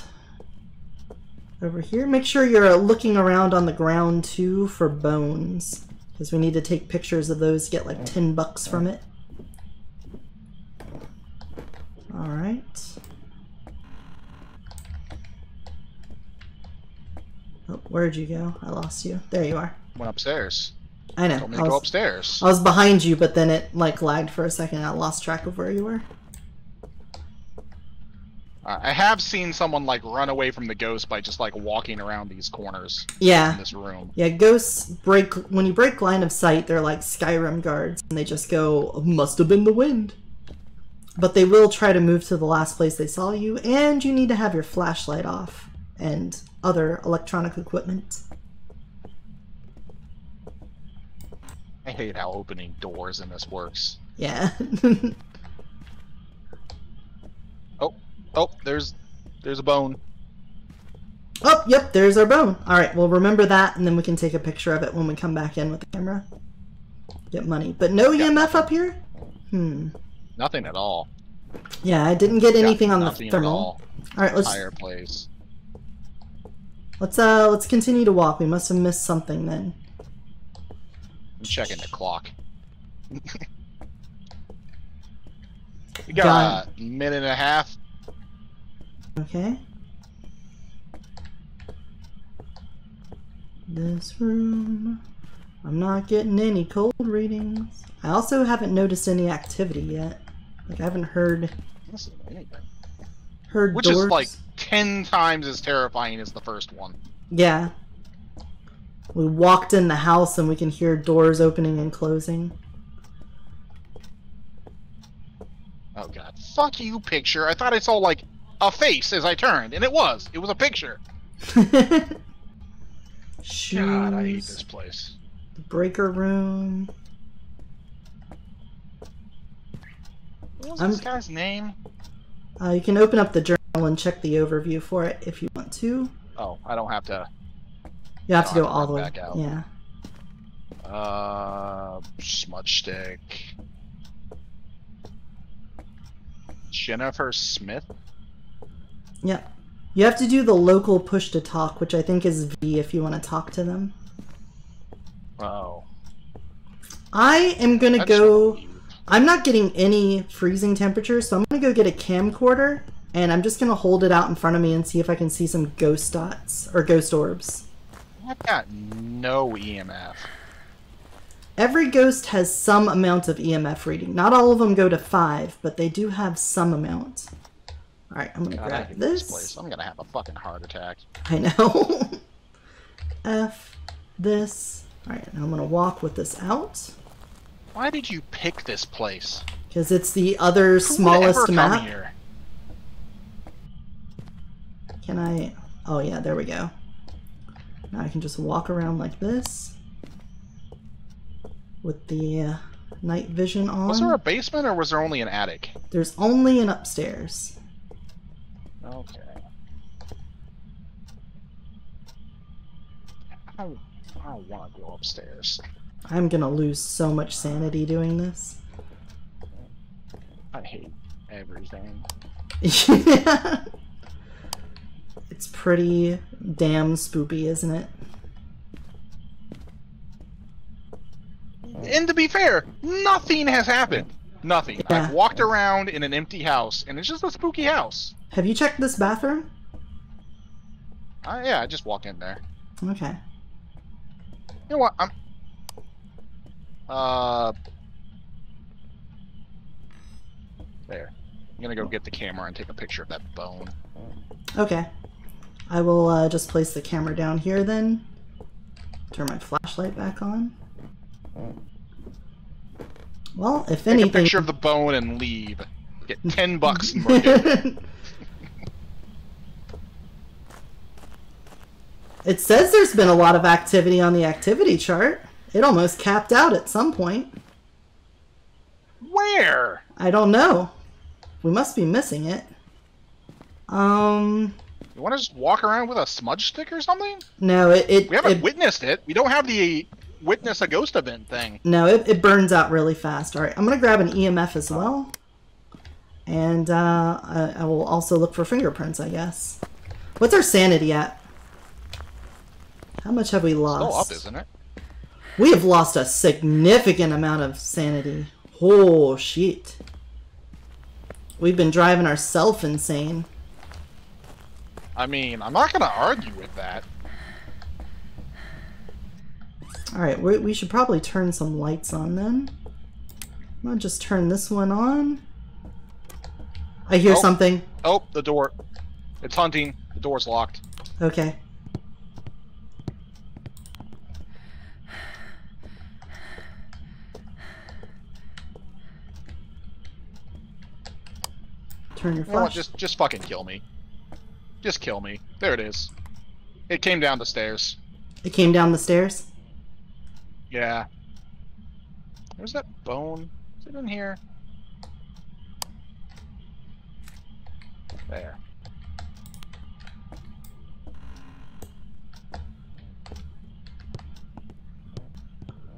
A: over here. Make sure you're looking around on the ground too for bones. Because we need to take pictures of those, to get like 10 bucks from it. Alright. Oh, where'd you go? I lost you. There you are.
C: Went upstairs.
A: I know.
C: Told me
A: I
C: to go
A: was-
C: upstairs.
A: I was behind you, but then it like lagged for a second. I lost track of where you were.
C: Uh, I have seen someone like run away from the ghost by just like walking around these corners in
A: Yeah,
C: this room.
A: yeah. Ghosts break when you break line of sight. They're like Skyrim guards, and they just go, "Must have been the wind." But they will try to move to the last place they saw you, and you need to have your flashlight off and other electronic equipment.
C: I hate how opening doors in this works.
A: Yeah.
C: Oh, oh, there's there's a bone.
A: oh, yep. There's our bone. All right. Well, remember that, and then we can take a picture of it when we come back in with the camera. Get money, but no EMF up here. Hmm.
C: Nothing at all.
A: Yeah, I didn't get anything
C: Got
A: on the thermal.
C: all.
A: All right, let's
C: Fireplace.
A: Let's uh let's continue to walk. We must have missed something then.
C: I'm checking the clock. we
A: Got
C: got a minute and a half.
A: Okay. This room. I'm not getting any cold readings. I also haven't noticed any activity yet. Like I haven't heard
C: This isn't anything.
A: heard
C: Which
A: doors.
C: is like ten times as terrifying as the first one.
A: Yeah. We walked in the house and we can hear doors opening and closing.
C: Oh god. Fuck you, picture. I thought I saw like a face as I turned, and it was. It was a picture.
A: Shoes.
C: God, I hate this place.
A: The breaker room.
C: What was
A: I'm-
C: this guy's name?
A: Uh, you can open up the journal and check the overview for it if you want to.
C: Oh, I don't have to.
A: You have to go all the way.
C: back out.
A: Yeah.
C: Uh, smudge stick. Jennifer Smith.
A: Yeah. You have to do the local push to talk, which I think is V if you want to talk to them.
C: Oh,
A: I am gonna
C: just
A: go. I'm not getting any freezing temperatures, so I'm gonna go get a camcorder and I'm just gonna hold it out in front of me and see if I can see some ghost dots or ghost orbs.
C: I've got no EMF.
A: Every ghost has some amount of EMF reading. Not all of them go to five, but they do have some amount. All right, I'm gonna
C: God,
A: grab this.
C: this place. I'm gonna have a fucking heart attack.
A: I know. F this. Alright, now I'm gonna walk with this out.
C: Why did you pick this place?
A: Because it's the other
C: Who would
A: smallest
C: ever come
A: map.
C: here?
A: Can I? Oh yeah, there we go. Now I can just walk around like this with the uh, night vision on.
C: Was there a basement or was there only an attic?
A: There's only an upstairs.
C: Okay. I I don't want to go upstairs.
A: I'm gonna lose so much sanity doing this.
C: I hate everything.
A: Yeah. It's pretty damn spoopy, isn't it?
C: And to be fair, nothing has happened. Nothing.
A: Yeah.
C: I've walked around in an empty house, and it's just a spooky house.
A: Have you checked this bathroom?
C: Uh, yeah, I just walked in there.
A: Okay.
C: You know what? I'm. Uh. There. I'm gonna go get the camera and take a picture of that bone.
A: Okay. I will uh, just place the camera down here then. Turn my flashlight back on. Well, if
C: Take a picture of the bone and leave. Get ten bucks and we're
A: it says there's been a lot of activity on the activity chart. It almost capped out at some point.
C: Where?
A: I don't know. We must be missing it. Um,
C: You want to just walk around with a smudge stick or something?
A: no, it it,
C: We haven't
A: it
C: witnessed it. We don't have the witness a ghost event thing.
A: no, it, it burns out really fast. All right, I'm gonna grab an EMF as well, and uh, I, I will also look for fingerprints. I guess. What's our sanity at? How much have we lost?
C: Still up, isn't it?
A: We have lost a significant amount of sanity. Oh shit. We've been driving ourselves insane.
C: I mean, I'm not gonna argue with that.
A: Alright, we, we should probably turn some lights on then. I'm gonna just turn this one on. I hear
C: Oh.
A: something.
C: Oh, the door. It's hunting. The door's locked.
A: Okay. Turn your flash.
C: Just, just fucking kill me. Just kill me. There it is. It came down the stairs.
A: It came down the stairs.
C: Yeah. Where's that bone? Is it in here? There.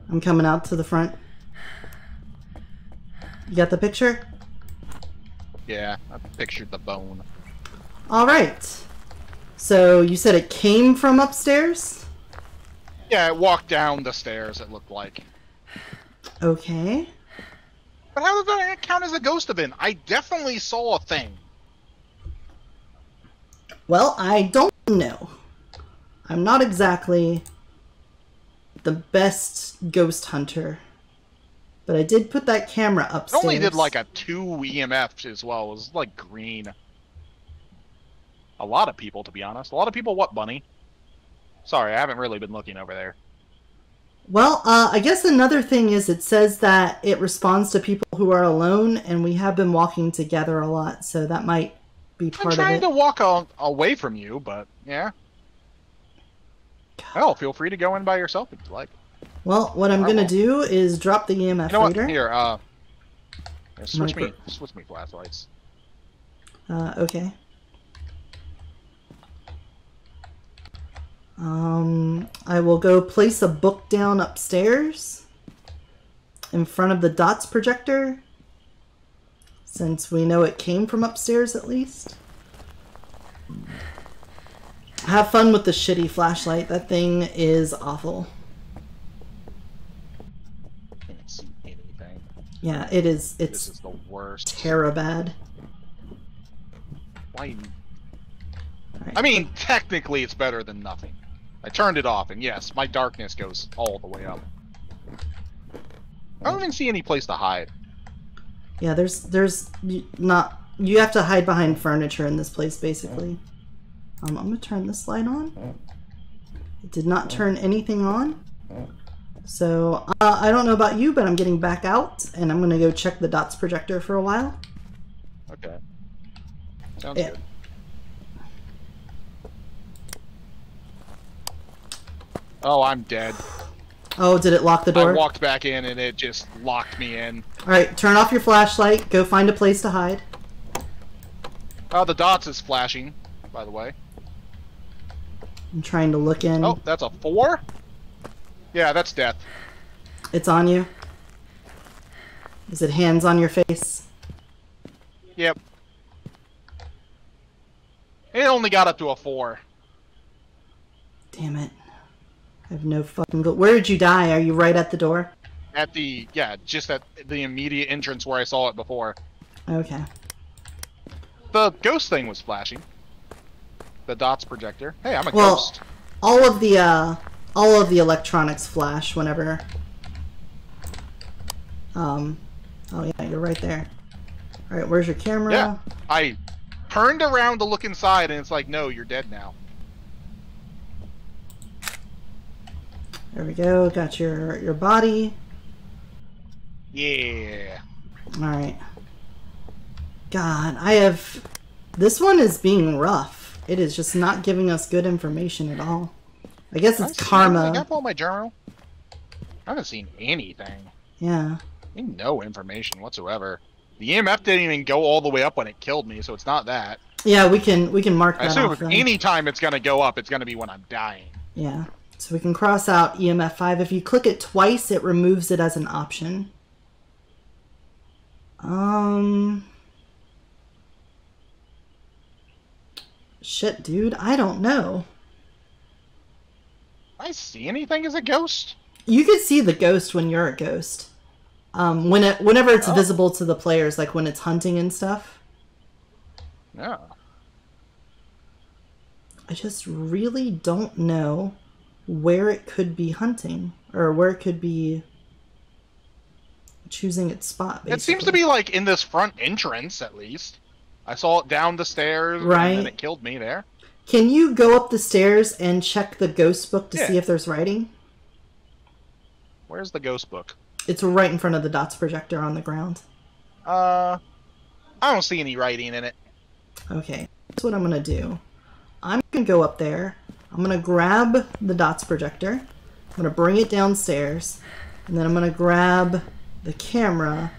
A: I'm coming out to the front. You got the picture?
C: Yeah, I pictured the bone.
A: All right. So you said it came from upstairs?
C: Yeah, it walked down the stairs, it looked like.
A: Okay.
C: But how does that count as a ghost event? I definitely saw a thing.
A: Well, I don't know. I'm not exactly the best ghost hunter. But I did put that camera
C: It
A: I
C: only did like a two EMF as well. It was like green. A lot of people, to be honest. A lot of people what, Bunny? Sorry, I haven't really been looking over there.
A: Well, uh, I guess another thing is it says that it responds to people who are alone, and we have been walking together a lot, so that might be part of it.
C: I'm trying to walk away from you, but yeah. Hell, feel free to go in by yourself if you like.
A: Well, what I'm gonna do is drop the EMF
C: You know what?
A: reader.
C: Here, uh, here, switch me, switch me flashlights.
A: Uh, okay. Um, I will go place a book down upstairs in front of the dots projector. Since we know it came from upstairs at least. Have fun with the shitty flashlight. That thing is awful.
C: Can't see anything.
A: Yeah, it is.
C: This
A: It's
C: is the worst.
A: terribad.
C: Why?
A: Alright.
C: I mean, technically, it's better than nothing. I turned it off, and yes, my darkness goes all the way up. I don't even see any place to hide.
A: Yeah, there's there's not you have to hide behind furniture in this place basically. Um, I'm gonna turn this light on. It did not turn anything on. So uh, I don't know about you, but I'm getting back out and I'm gonna go check the dots projector for a while.
C: Okay. Sounds
A: Yeah.
C: good. Oh, I'm dead.
A: Oh, did it lock the door?
C: I
A: door?
C: walked back in and it just locked me in.
A: All right, turn off your flashlight. Go find a place to hide.
C: Oh, the dots is flashing, by the way.
A: I'm trying to look in.
C: Oh, that's a four? Yeah, that's death.
A: It's on you. Is it hands on your face?
C: Yep. It only got up to a four.
A: Damn it. I have no fucking. Go- Where did you die? Are you right at the door?
C: At the, yeah, just at the immediate entrance where I saw it before.
A: Okay.
C: The ghost thing was flashing. The dots projector. Hey, I'm a
A: Well-
C: ghost.
A: All of the uh, all of the electronics flash whenever. Um. Oh yeah, you're right there. All right, where's your camera?
C: Yeah. I turned around to look inside and it's like, no, you're dead now.
A: There we go. Got your your body.
C: Yeah.
A: All right. God, I have. This one is being rough. It is just not giving us good information at all. I guess
C: Did I
A: it's
C: see anything? I
A: karma.
C: pull my journal? I haven't seen anything.
A: Yeah.
C: No information whatsoever. The EMF didn't even go all the way up when it killed me, so it's not that.
A: Yeah, we can we can mark that.
C: I assume
A: off.
C: any time it's gonna go up, it's gonna be when I'm dying.
A: Yeah. So we can cross out EMF 5. If you click it twice, it removes it as an option. Um. Shit, dude. I don't know.
C: I see anything as a ghost?
A: You can see the ghost when you're a ghost. Um, when it, whenever it's
C: Oh.
A: visible to the players, like when it's hunting and stuff.
C: No.
A: I just really don't know where it could be hunting or where it could be choosing its spot.
C: It seems to be like in this front entrance, at least. I saw it down the stairs, and
A: Right.
C: then it killed me there.
A: Can you go up the stairs and check the ghost book to
C: Yeah.
A: see if there's writing?
C: Where's the ghost book?
A: It's right in front of the dots projector on the ground.
C: Uh, I don't see any writing in it.
A: Okay, that's what I'm gonna do. I'm gonna go up there. I'm gonna grab the dots projector. I'm gonna bring it downstairs, and then I'm gonna grab the camera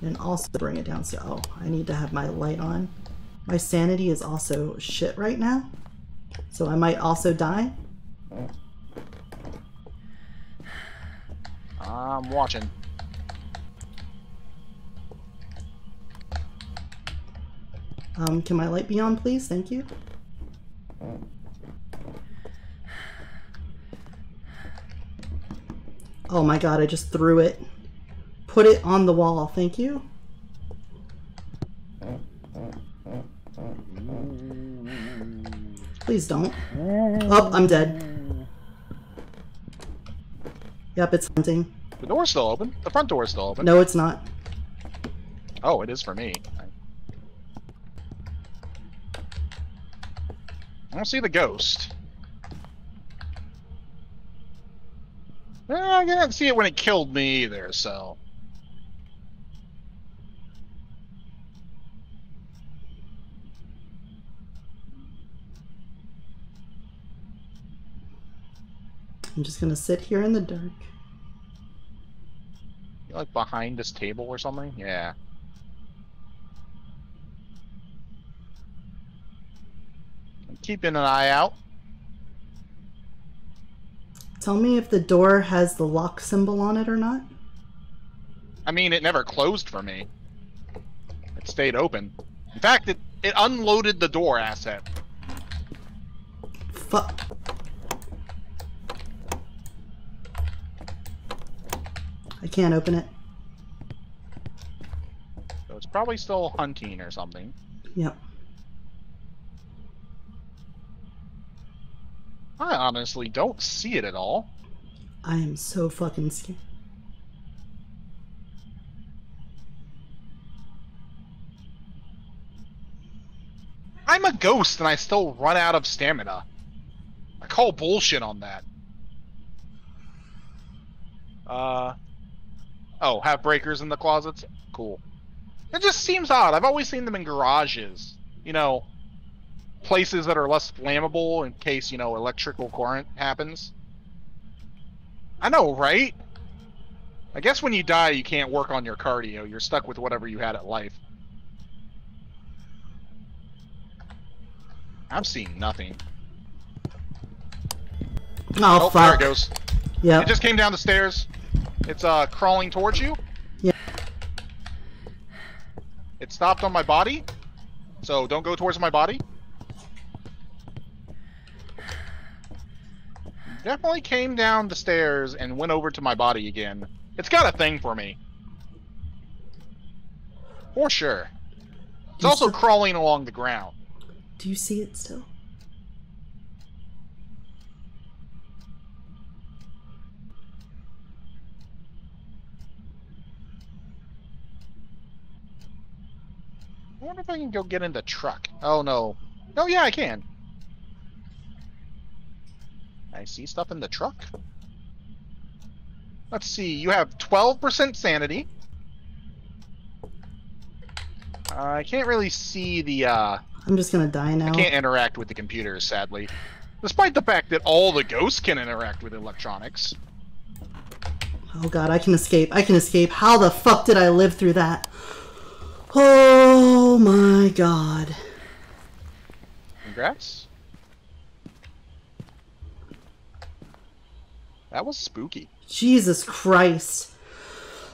A: and also bring it downstairs. Oh, I need to have my light on. My sanity is also shit right now, so I might also die.
C: I'm watching.
A: Um, can my light be on, please? Thank you. Oh my god, I just threw it. Put it on the wall, thank you. Please don't. Oh, I'm dead. Yep, it's hunting.
C: The door's still open. The front door's still open.
A: No, it's not.
C: Oh, it is for me. I don't see the ghost. Eh, I didn't see it when it killed me either, so.
A: I'm just gonna sit here in the dark.
C: You like behind this table or something? Yeah. I'm keeping an eye out.
A: Tell me if the door has the lock symbol on it or not.
C: I mean, it never closed for me. It stayed open. In fact, it, it unloaded the door asset.
A: Fuck. I can't open it.
C: So it's probably still hunting or something.
A: Yep.
C: I honestly don't see it at all.
A: I am so fucking scared.
C: I'm a ghost and I still run out of stamina. I call bullshit on that. Uh, oh, have breakers in the closets? Cool. It just seems odd. I've always seen them in garages. You know, places that are less flammable in case, you know, electrical current happens. I know, right? I guess when you die, you can't work on your cardio. You're stuck with whatever you had at life. I'm seeing nothing.
A: Oh,
C: Oh, there it goes.
A: Yeah.
C: It just came down the stairs. It's uh crawling towards you.
A: Yeah.
C: It stopped on my body. So don't go towards my body. Definitely came down the stairs and went over to my body again. It's got a thing for me. For sure. It's also crawling along the ground.
A: Do you see it still?
C: I wonder if I can go get in the truck. Oh no. Oh yeah, I can. I see stuff in the truck. Let's see. You have 12% sanity. I can't really see the. uh
A: I'm just gonna die now.
C: I can't interact with the computers, sadly. Despite the fact that all the ghosts can interact with electronics.
A: Oh god, I can escape. I can escape. How the fuck did I live through that? Oh my god.
C: Congrats. That was spooky.
A: Jesus Christ.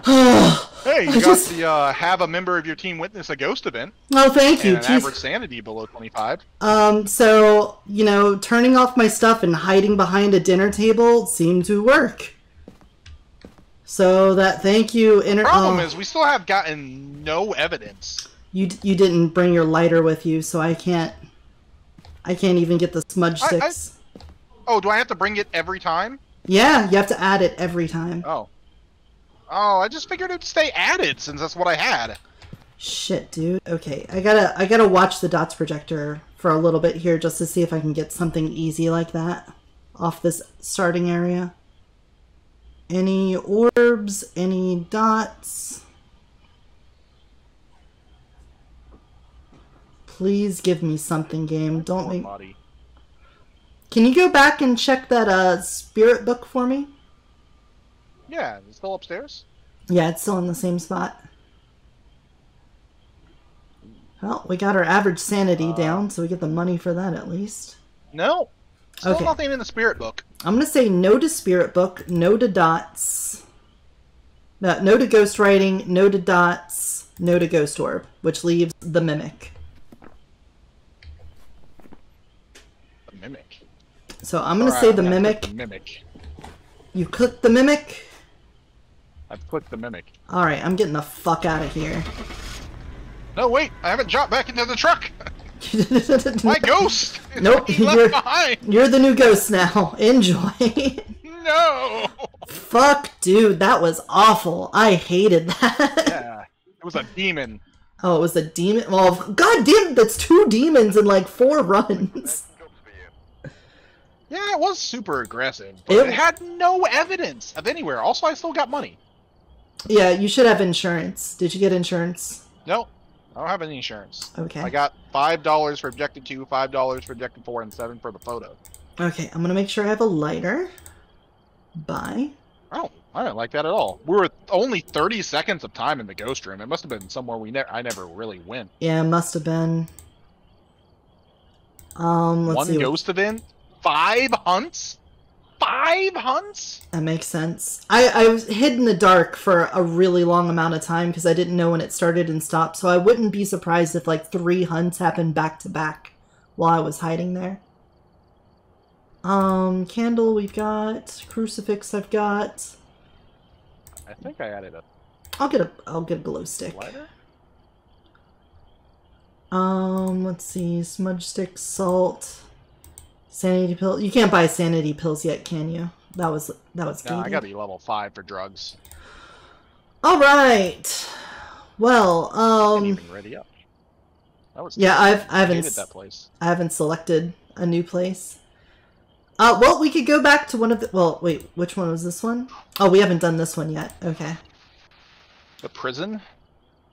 A: oh,
C: Hey, you
A: I
C: got
A: just-
C: the uh, have a member of your team witness a ghost event Well,
A: thank you.
C: and an average sanity below 25.
A: Um, so, you know, turning off my stuff and hiding behind a dinner table seemed to work. So that thank you inter-
C: Problem
A: oh,
C: is, we still have gotten no evidence.
A: You you didn't bring your lighter with you, so I can't I can't even get the smudge
C: I- I-
A: sticks.
C: Oh, do I have to bring it every time?
A: Yeah, you have to add it every time.
C: Oh. Oh, I just figured it'd stay added since that's what I had.
A: Shit, dude. Okay, I gotta I gotta watch the dots projector for a little bit here just to see if I can get something easy like that off this starting area. Any orbs? Any dots? Please give me something, game. Don't make.
C: Body.
A: Can you go back and check that uh spirit book for me?
C: Yeah, it's still upstairs.
A: Yeah, it's still in the same spot. Well, we got our average sanity down, so we get the money for that at least.
C: No. Still
A: Okay.
C: nothing in the spirit book.
A: I'm gonna say no to spirit book, no to dots, no, no to ghost writing, no to dots, no to ghost orb, which leaves the mimic.
C: The mimic.
A: So I'm gonna
C: Alright,
A: say
C: I'm
A: the
C: gonna
A: mimic.
C: The mimic.
A: You click the mimic.
C: I've clicked the mimic.
A: All right, I'm getting the fuck out of here.
C: No, wait, I haven't dropped back into the truck. My ghost.
A: Nope, you're-
C: behind.
A: You're the new ghost now. Enjoy.
C: No.
A: Fuck, dude, that was awful. I hated that.
C: Yeah, it was a demon.
A: Oh, it was a demon. Well, god damn, that's two demons in like four runs.
C: Yeah, it was super aggressive, but
A: It-
C: it, had no evidence of anywhere. Also, I still got money.
A: Yeah, you should have insurance. Did you get insurance?
C: No, I don't have any insurance.
A: Okay.
C: I got five dollars for objective two, five dollars for objective four, and seven for the photo.
A: Okay, I'm gonna make sure I have a lighter. Bye.
C: Oh, I don't like that at all. We were only thirty seconds of time in the ghost room. It must have been somewhere we ne- I never really went.
A: Yeah, must have been. Um, let's
C: One
A: see.
C: ghost event, five hunts, five hunts.
A: That makes sense. I, I was hid in the dark for a really long amount of time because I didn't know when it started and stopped, so I wouldn't be surprised if like three hunts happened back to back while I was hiding there. Um, candle we've got, crucifix I've got.
C: I think I added a
A: I'll get a I'll get a glow stick.
C: lighter.
A: Um, let's see, smudge stick, salt, sanity pill. You can't buy sanity pills yet, can you? That was that was.
C: No, I got to be level five for drugs.
A: All right. Well, um,
C: even ready up. That was
A: yeah, I've I haven't
C: that place.
A: I haven't selected a new place. Uh, well, we could go back to one of the. Well, wait, which one was this one? Oh, we haven't done this one yet. Okay.
C: The prison?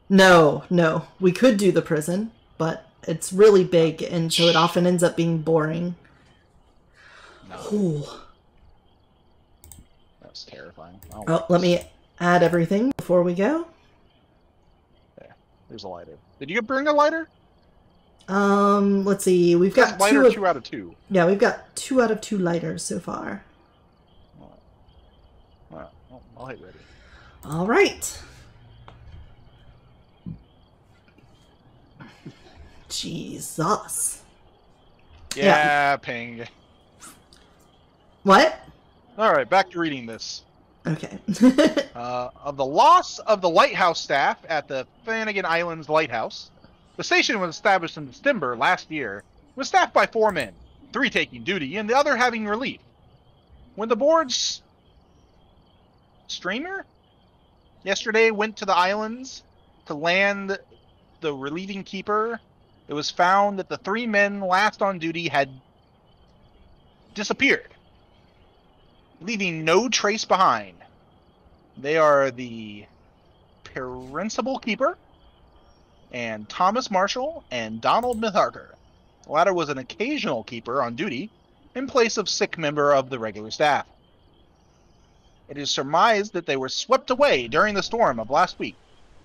A: No, no. We could do the prison, but it's really big, and so it often ends up being boring. Ooh.
C: was terrifying. Don't
A: Oh, let me add everything before we go. There.
C: There's a lighter. Did you bring a lighter?
A: Um, let's see. We've got
C: lighter
A: two. Of,
C: two out of two.
A: yeah, we've got two out of two lighters so far.
C: Alright, well, I'll hit ready.
A: All right. Jesus.
C: Yeah,
A: Yeah.
C: ping.
A: What?
C: Alright, back to reading this.
A: Okay.
C: Uh, of the loss of the lighthouse staff at the Flannan Islands Lighthouse, the station was established in December last year, was staffed by four men, three taking duty and the other having relief. When the board's streamer yesterday went to the islands to land the relieving keeper, it was found that the three men last on duty had disappeared, leaving no trace behind. They are the principal keeper and Thomas Marshall and Donald McArthur. The latter was an occasional keeper on duty in place of sick member of the regular staff. It is surmised that they were swept away during the storm of last week,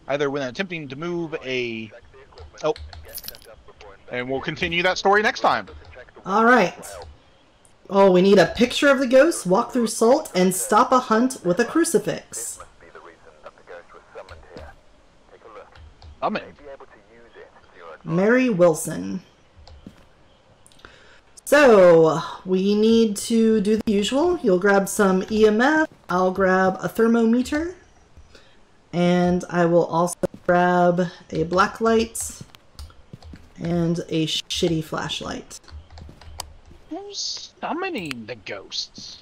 C: either when attempting to move a. Oh. And we'll continue that story next time.
A: All right. Oh, we need a picture of the ghost, walk through salt, and stop a hunt with a crucifix.
B: Must be the reason that the ghost was summoned here. Take a look.
C: I'm in.
B: Be able to use it to your
A: Mary Wilson. So, we need to do the usual. You'll grab some EMF, I'll grab a thermometer, and I will also grab a black light and a shitty flashlight.
C: Who's summoning the ghosts?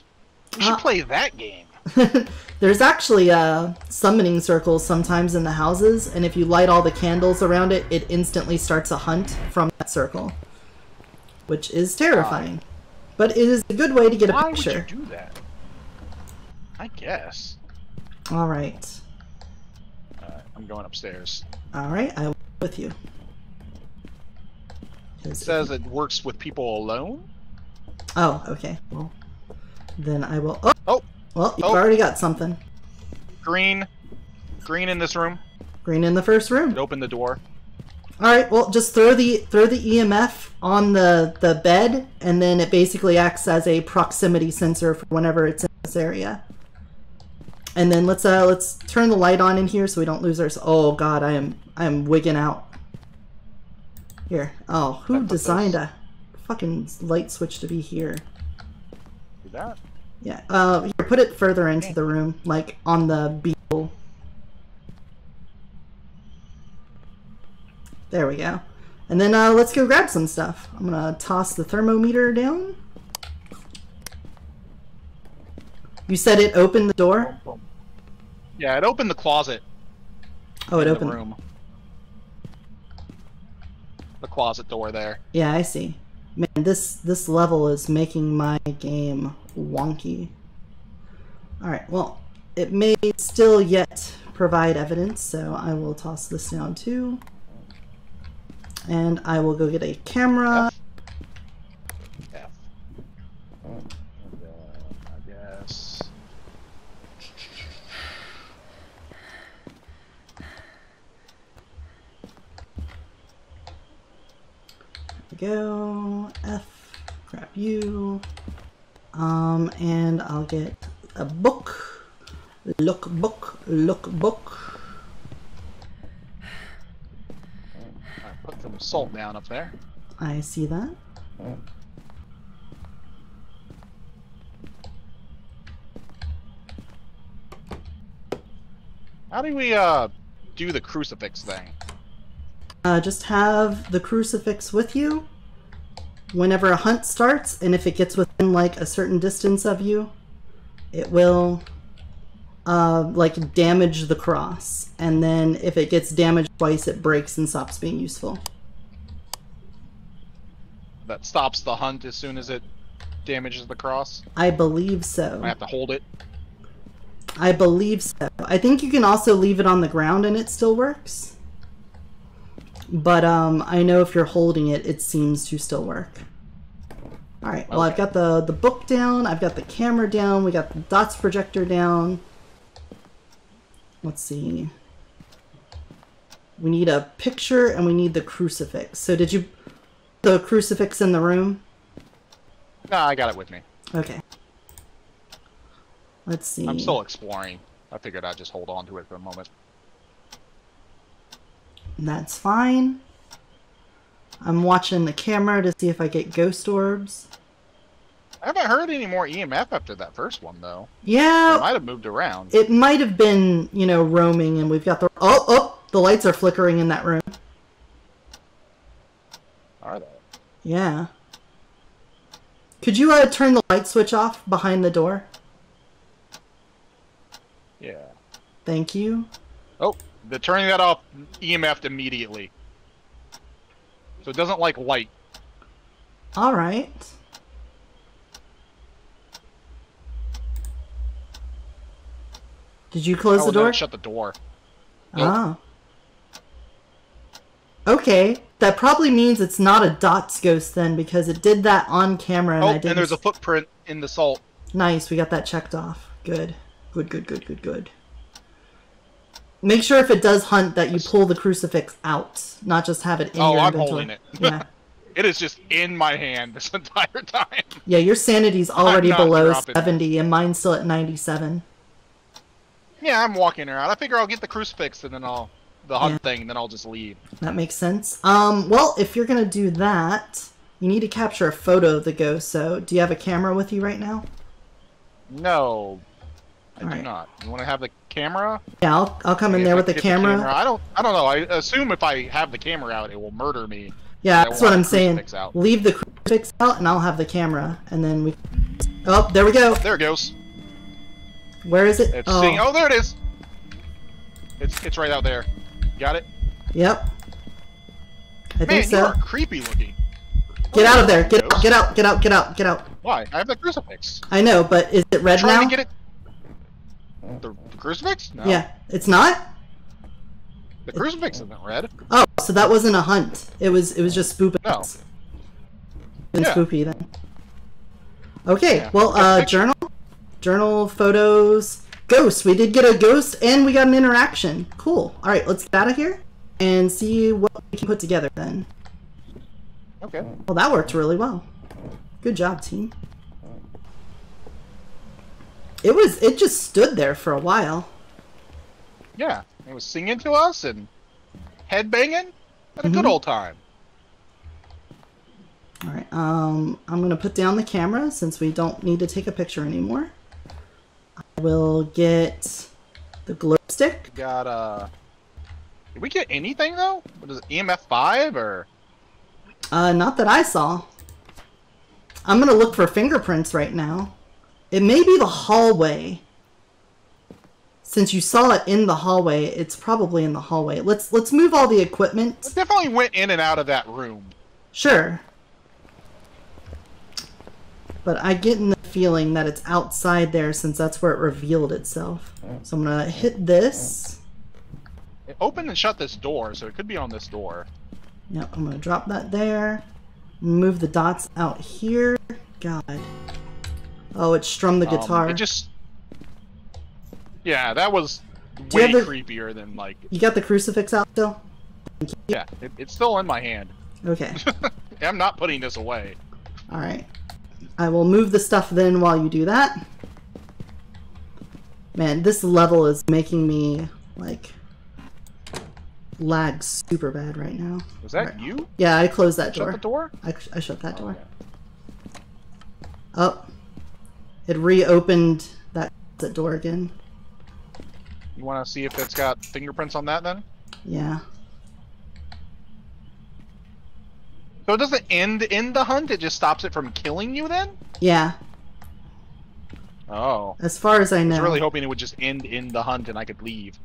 C: We should
A: Uh,
C: play that game.
A: There's actually uh, summoning circles sometimes in the houses, and if you light all the candles around it, it instantly starts a hunt from that circle, which is terrifying. But it is a good way to get a picture.
C: Why would you do that? I guess.
A: All right,
C: Alright, I'm going upstairs.
A: all right, I will with you.
C: It says it works with people alone.
A: Oh, okay. Well, then I will. Oh,
C: Oh,
A: well, you've
C: Oh.
A: already got something.
C: green, green in this room.
A: Green in the first room.
C: It opened the door.
A: All right. Well, just throw the throw the EMF on the the bed, and then it basically acts as a proximity sensor for whenever it's in this area. And then let's uh let's turn the light on in here so we don't lose our. Oh God, I am I am wigging out. Here. Oh, who designed
C: those-
A: a fucking light switch to be here?
C: Do that.
A: Yeah. Uh, here, put it further into the room, like on the beetle. There we go. And then uh, let's go grab some stuff. I'm gonna toss the thermometer down. You said it opened the door.
C: Yeah, it opened the closet
A: Oh, it opened.
C: the room. The closet door there.
A: Yeah, I see. Man, this this level is making my game wonky. All right. Well, it may still yet provide evidence, so I will toss this down too. And I will go get a camera.
C: F. F. And, uh, I guess.
A: There we go. F. Grab you. Um, and I'll get a book. Look book. Look book.
C: I put some salt down up there.
A: I see that.
C: How do we uh do the crucifix thing?
A: Uh, just have the crucifix with you whenever a hunt starts, and if it gets within like a certain distance of you, it will uh, like damage the cross. And then if it gets damaged twice, it breaks and stops being useful.
C: That stops the hunt as soon as it damages the cross.
A: I believe so.
C: I have to hold it.
A: I believe so. I think you can also leave it on the ground and it still works. But um, I know if you're holding it, it seems to still work. All right. Well, I've got the the book down. I've got the camera down. We got the dots projector down. Let's see. We need a picture and we need the crucifix. So did you the crucifix in the room?
C: Nah, I got it with me.
A: Okay. Let's see.
C: I'm still exploring. I figured I'd just hold on to it for a moment.
A: That's fine. I'm watching the camera to see if I get ghost orbs.
C: I haven't heard any more EMF after that first one, though.
A: Yeah.
C: It might have moved around.
A: it might have been, you know, roaming, and we've got the. Oh, oh, the lights are flickering in that room.
C: Are they?
A: Yeah. Could you uh, turn the light switch off behind the door?
C: Yeah.
A: Thank you.
C: Oh, the turning that off EMF'd immediately. So it doesn't like light.
A: All right. Did you close
C: oh,
A: the door?
C: it shut the door. Nope.
A: Ah. Okay, that probably means it's not a dots ghost then, because it did that on camera and
C: Oh,
A: I didn't.
C: and there's a footprint in the salt.
A: Nice, we got that checked off. Good, good, good, good, good, good. Make sure if it does hunt that you pull the crucifix out, not just have it in
C: Oh,
A: your
C: I'm
A: inventory.
C: holding it.
A: yeah,
C: It is just in my hand this entire time.
A: yeah. Your sanity's already below
C: dropping
A: seventy, and mine's still at ninety-seven.
C: Yeah, I'm walking around. I figure I'll get the crucifix and then I'll the hunt
A: Yeah.
C: thing, and then I'll just leave.
A: That makes sense. Um, well, if you're gonna do that, you need to capture a photo of the ghost. So, do you have a camera with you right now?
C: No, I do
A: Alright.
C: not. You want to have the camera?
A: Yeah, I'll, I'll come in there
C: I
A: with the
C: get
A: camera.
C: I don't. I don't know. I assume if I have the camera out, it will murder me.
A: Yeah, that's what I'm saying.
C: out.
A: Leave the crucifix out, and I'll have the camera, and then we. Oh, there we go.
C: There it goes.
A: Where is it?
C: It's
A: oh,
C: seeing. Oh, there it is. It's it's right out there. Got it.
A: yep. I
C: Man,
A: think
C: you
A: so.
C: are creepy looking.
A: Get out of there! Get
C: Ghost.
A: get out! Get out! Get out! Get out!
C: Why? I have the crucifix.
A: I know, but is it red now?
C: to get it. The, the crucifix? No.
A: Yeah, it's not.
C: The crucifix isn't red.
A: Oh, so that wasn't a hunt. It was it was just spooping.
C: No.
A: Been
C: Yeah.
A: spoopy then. Okay,
C: Yeah.
A: well, uh, journal, journal, photos, ghost. We did get a ghost, and we got an interaction. Cool. All right, let's get out of here and see what we can put together then.
C: Okay.
A: Well, that worked really well. Good job, team. It was. It just stood there for a while.
C: Yeah. It was singing to us and headbanging. Had a good
A: Mhm.
C: old time.
A: All right. Um, I'm gonna put down the camera since we don't need to take a picture anymore. I will get the glow stick.
C: Got uh. Did we get anything though? What is it? EMF five or?
A: Uh, not that I saw. I'm gonna look for fingerprints right now. It may be the hallway. Since you saw it in the hallway, it's probably in the hallway. Let's let's move all the equipment.
C: It definitely went in and out of that room.
A: Sure. But I get in the feeling that it's outside there since that's where it revealed itself. So I'm gonna hit this.
C: It opened and shut this door, so it could be on this door.
A: Yep, I'm gonna drop that there. Move the dots out here. God. Oh, it strummed the
C: Um,
A: guitar.
C: it just. Yeah, that was
A: Do
C: way
A: the-
C: creepier than like.
A: You got the crucifix out still?
C: Yeah, it, it's still in my hand.
A: Okay.
C: I'm not putting this away.
A: Alright. I will move the stuff then while you do that. Man, this level is making me, like, lag super bad right now.
C: Was that
A: Alright.
C: you?
A: Yeah, I closed that
C: Shut
A: door.
C: the door?
A: I, I shut that door.
C: Okay.
A: Oh. It reopened that that door again.
C: You want to see if it's got fingerprints on that then?
A: Yeah.
C: So it doesn't end in the hunt, it just stops it from killing you then?
A: Yeah.
C: Oh.
A: As far as I know.
C: I was really hoping it would just end in the hunt and I could leave.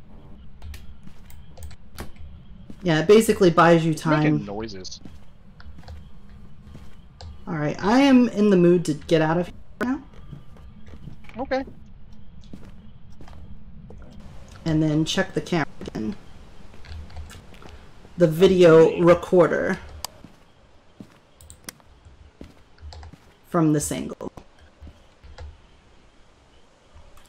A: yeah, it basically buys you
C: It's making
A: time.
C: noises.
A: Alright, I am in the mood to get out of here now.
C: Okay.
A: And then check the camera again. The video recorder. From this angle.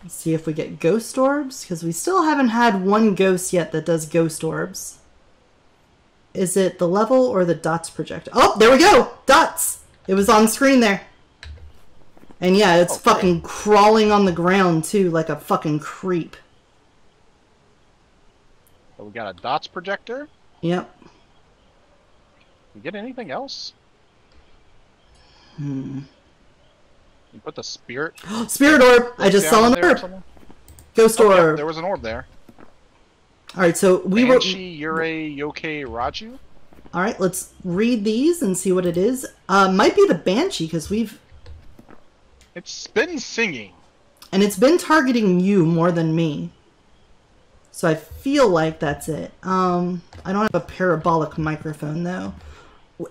A: Let's see if we get ghost orbs, because we still haven't had one ghost yet that does ghost orbs. Is it the level or the dots projector? Oh, there we go! Dots! It was on screen there. And yeah, it's
C: Okay.
A: fucking crawling on the ground too, like a fucking creep.
C: So we got a dots projector.
A: Yep.
C: You get anything else?
A: Hmm.
C: You put the spirit.
A: Spirit orb! I just saw an orb! Ghost
C: Oh, yeah,
A: orb!
C: there was an orb there.
A: Alright, so we were.
C: Banshee Yurei Yokai Raiju.
A: Alright, let's read these and see what it is. Uh, might be the Banshee, because we've.
C: It's been singing.
A: And it's been targeting you more than me. So I feel like that's it. Um, I don't have a parabolic microphone though.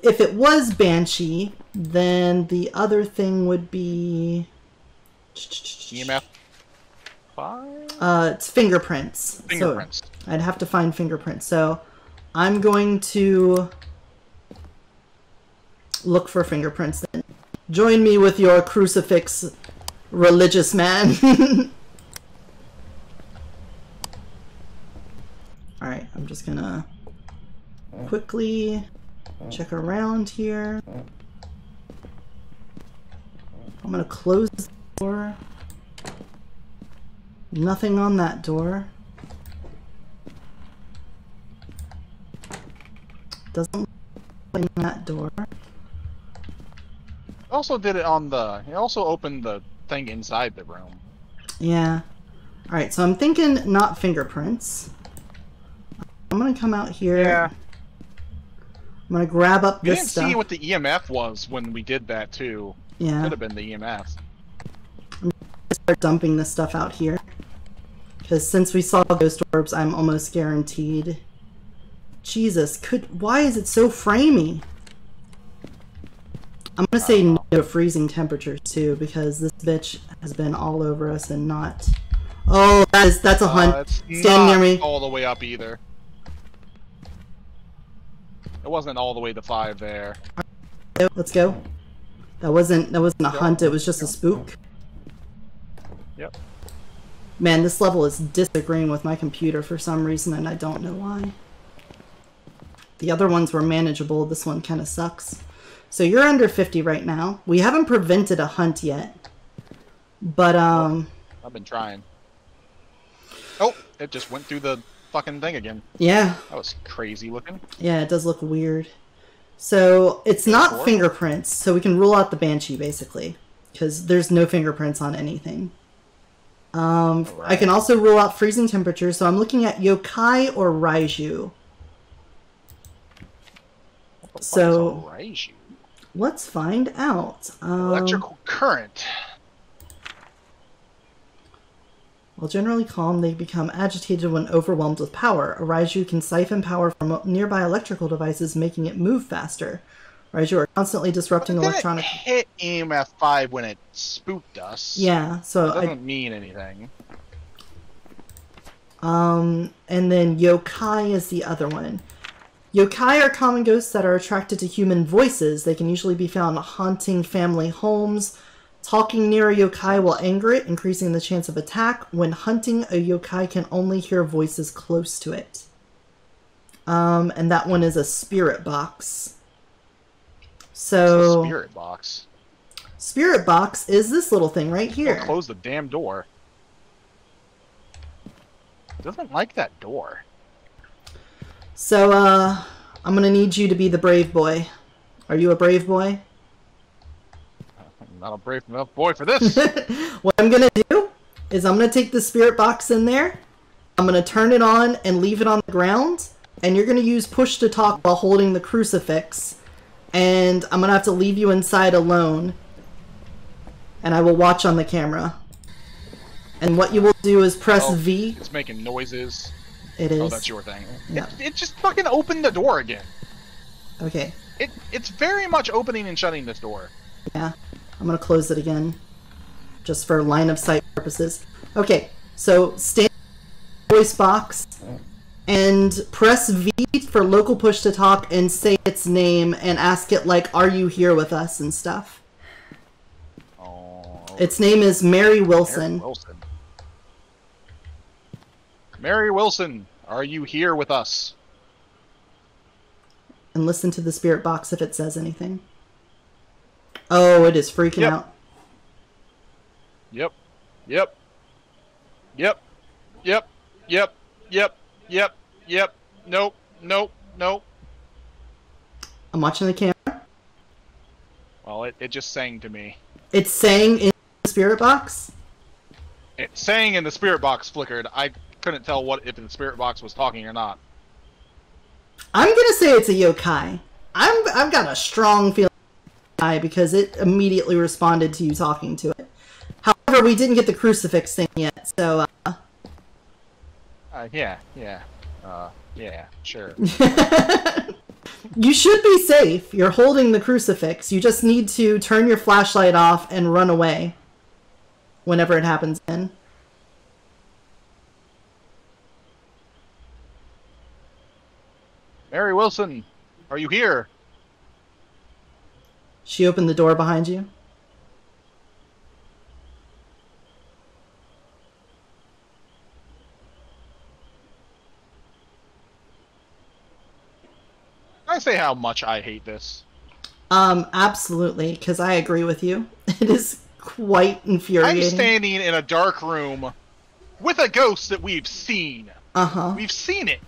A: If it was Banshee, then the other thing would be.
C: EMF
A: Uh, it's fingerprints. So-
C: fingerprints.
A: I'd have to find fingerprints. So I'm going to look for fingerprints then. Join me with your crucifix religious man. Alright, I'm just gonna quickly check around here. I'm gonna close the door. Nothing on that door. Doesn't look like that door.
C: Also did it on the. He also opened the thing inside the room.
A: Yeah. Alright, so I'm thinking not fingerprints. I'm gonna come out here.
C: Yeah.
A: I'm gonna grab up
C: We
A: this
C: didn't
A: stuff.
C: see what the EMF was when we did that too.
A: yeah.
C: Could have been the EMF.
A: start dumping this stuff out here. Because since we saw ghost orbs, I'm almost guaranteed. Jesus, could why is it so framey? I'm gonna say no freezing temperatures too, because this bitch has been all over us and not. Oh, that is that's a
C: Uh,
A: hunt.
C: it's
A: Stand near me.
C: all the way up either. It wasn't all the way to five there.
A: Let's go. That wasn't that wasn't a
C: Yeah.
A: hunt. It was just a spook.
C: Yep.
A: Man, this level is disagreeing with my computer for some reason, and I don't know why. The other ones were manageable. This one kind of sucks. So you're under 50 right now. We haven't prevented a hunt yet. But, um,
C: I've been trying. Oh, it just went through the fucking thing again.
A: yeah.
C: That was crazy looking.
A: Yeah, it does look weird. So it's not
C: Sure.
A: fingerprints, so we can rule out the Banshee, basically. Because there's no fingerprints on anything. Um, I can also rule out freezing temperatures, so I'm looking at yokai or raiju.
C: What the fuck is
A: So-
C: Raiju?
A: Let's find out. Um,
C: Electrical current.
A: While generally calm, they become agitated when overwhelmed with power. A Raiju can siphon power from nearby electrical devices, making it move faster. Raiju are constantly disrupting electronic.
C: It hit EMF five when it spooked us.
A: Yeah, so
C: It
A: I,
C: doesn't mean anything.
A: Um, and then yokai is the other one. Yokai are common ghosts that are attracted to human voices. They can usually be found haunting family homes. Talking near a yokai will anger it, increasing the chance of attack. When hunting, a yokai can only hear voices close to it. Um, and that one is a spirit box. So,
C: spirit box.
A: spirit box is this little thing right here.
C: Don't close the damn door. Doesn't like that door.
A: So, uh, I'm gonna need you to be the brave boy. Are you a brave boy?
C: I'm not a brave enough boy for this.
A: what I'm gonna do is I'm gonna take the spirit box in there, I'm gonna turn it on and leave it on the ground, and you're gonna use push to talk while holding the crucifix, and I'm gonna have to leave you inside alone, and I will watch on the camera. And what you will do is press
C: Oh.
A: V.
C: it's making noises.
A: It oh, is.
C: Oh, that's your thing.
A: Yeah.
C: It, it just fucking opened the door again.
A: Okay.
C: It it's very much opening and shutting this door.
A: Yeah, I'm gonna close it again, just for line of sight purposes. Okay, so stand voice box and press V for local push to talk and say its name and ask it like, "Are you here with us?" and stuff.
C: Oh,
A: Its name is Mary
C: Mary
A: Wilson.
C: Mary Wilson, are you here with us?
A: And listen to the spirit box if it says anything. Oh, it is freaking
C: Yep.
A: out.
C: Yep. Yep. Yep. Yep. Yep. Yep. Yep. Yep. Nope. Nope. Nope.
A: I'm watching the camera.
C: Well, it, it just sang to me.
A: It's saying in the spirit box.
C: It sang in the spirit box flickered. I couldn't tell what if the spirit box was talking or not.
A: I'm gonna say it's a yokai. I'm I've got a strong feeling because it immediately responded to you talking to it. However, we didn't get the crucifix thing yet, so uh,
C: Uh, yeah. Yeah. Uh, yeah. Sure.
A: you should be safe. You're holding the crucifix. You just need to turn your flashlight off and run away whenever it happens. In
C: Mary Wilson, are you here?
A: she opened the door behind you.
C: Can I say how much I hate this?
A: Um, absolutely, because I agree with you. It is quite infuriating.
C: I'm standing in a dark room with a ghost that we've seen.
A: Uh huh.
C: We've seen it.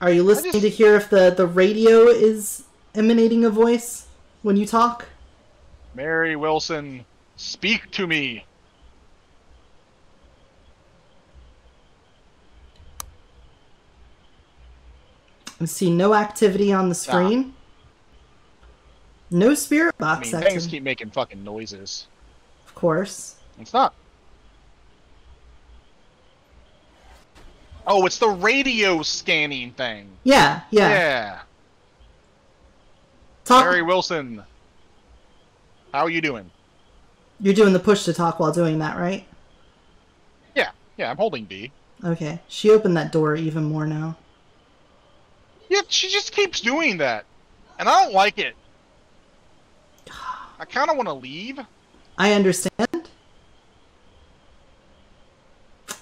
A: Are you listening
C: just-
A: to hear if the, the radio is emanating a voice when you talk?
C: Mary Wilson, speak to me.
A: I see no activity on the screen. No spirit
C: I
A: box
C: mean, things keep making fucking noises.
A: of course.
C: It's not. Oh, it's the radio scanning thing.
A: Yeah, yeah.
C: Yeah.
A: Talk.
C: Mary Wilson, how are you doing?
A: You're doing the push to talk while doing that, right?
C: Yeah, yeah, I'm holding B.
A: Okay. She opened that door even more now.
C: Yeah, she just keeps doing that, and I don't like it. I kind of want to leave.
A: I understand.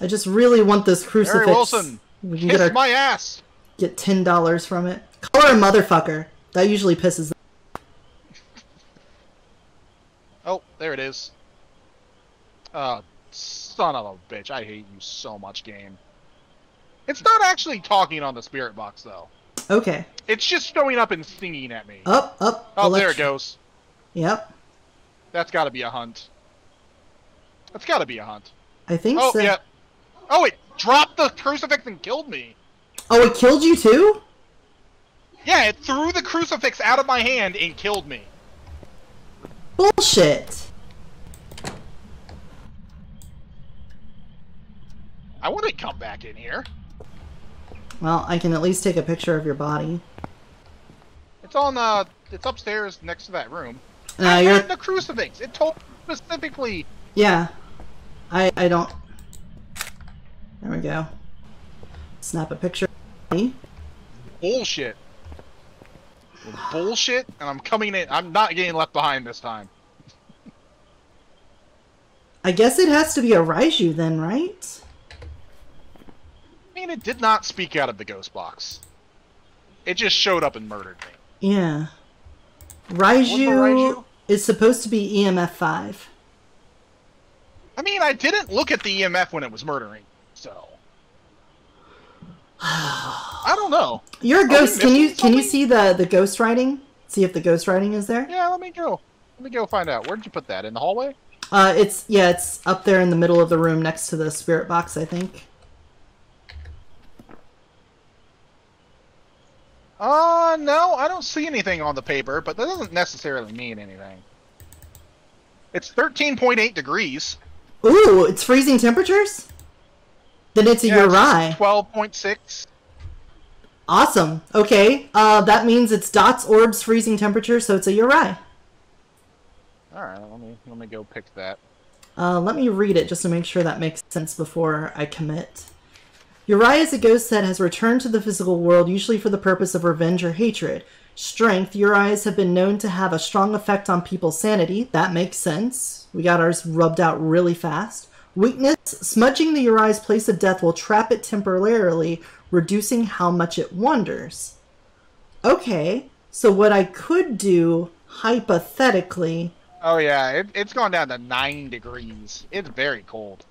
A: I just really want this crucifix.
C: Mary Wilson,
A: we can
C: kiss
A: get our
C: my ass.
A: get ten dollars from it. Call her a motherfucker. That usually pisses. them.
C: Oh, there it is. Oh, son of a bitch! I hate you so much, game. It's not actually talking on the spirit box though.
A: Okay.
C: It's just showing up and singing at me.
A: Up, up.
C: oh, there it goes.
A: Yep.
C: That's got to be a hunt. That's got to be a hunt.
A: I think
C: Oh
A: so.
C: yeah. Oh, it dropped the crucifix and killed me.
A: Oh, it killed you too?
C: Yeah, it threw the crucifix out of my hand and killed me.
A: Bullshit.
C: I want to come back in here.
A: Well, I can at least take a picture of your body.
C: It's on the. it's upstairs next to that room.
A: Uh,
C: I
A: you're
C: had the crucifix. It told specifically.
A: yeah. I I don't. There we go. Snap a picture. me.
C: bullshit. Bullshit, and I'm coming in. I'm not getting left behind this time.
A: I guess it has to be a Raiju then, right?
C: I mean, it did not speak out of the ghost box. It just showed up and murdered me.
A: Yeah. Raiju,
C: Raiju?
A: is supposed to be EMF five.
C: I mean, I didn't look at the EMF when it was murdering, so I don't know.
A: You're a ghost. Can you
C: missing
A: can you see the the ghost writing? See if the ghost writing is there.
C: Yeah, let me go. Let me go find out. Where did you put that? In the hallway?
A: Uh, it's yeah, it's up there in the middle of the room next to the spirit box, I think.
C: Uh, no, I don't see anything on the paper, but that doesn't necessarily mean anything. It's 13.8 degrees.
A: Ooh, it's freezing temperatures. Then it's a
C: Yeah,
A: Yurei.
C: 12.6.
A: Awesome. Okay. Uh, that means it's dots, orbs, freezing temperature, so it's a Yurei.
C: Alright, let me let me go pick that.
A: Uh, let me read it just to make sure that makes sense before I commit. Yurei is a ghost that has returned to the physical world, usually for the purpose of revenge or hatred. Strength. Yureis have been known to have a strong effect on people's sanity. That makes sense. We got ours rubbed out really fast. Weakness. Smudging the Yurei's place of death will trap it temporarily, reducing how much it wanders. Okay, so what I could do, hypothetically,
C: Oh yeah, it, it's gone down to nine degrees. It's very cold.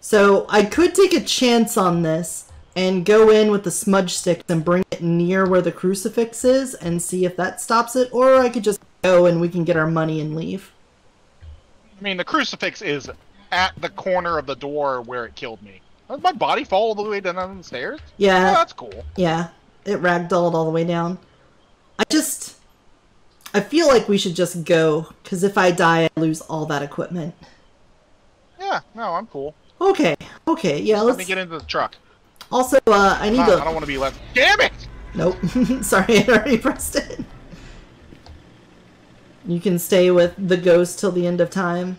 A: So I could take a chance on this and go in with the smudge stick and bring it near where the crucifix is and see if that stops it, or I could just go and we can get our money and leave.
C: I mean, the crucifix is at the corner of the door where it killed me. Does my body fall all the way down the stairs? Oh,
A: Yeah,
C: that's cool.
A: yeah, it ragdolled all the way down. I just, I feel like we should just go because if I die, I lose all that equipment.
C: Yeah, no, I'm cool.
A: Okay, okay, yeah.
C: Let me
A: Let's.
C: get into the truck.
A: Also, uh, I need
C: to. I don't want to be left. Damn it!
A: Nope. Sorry, I already pressed it. You can stay with the ghost till the end of time.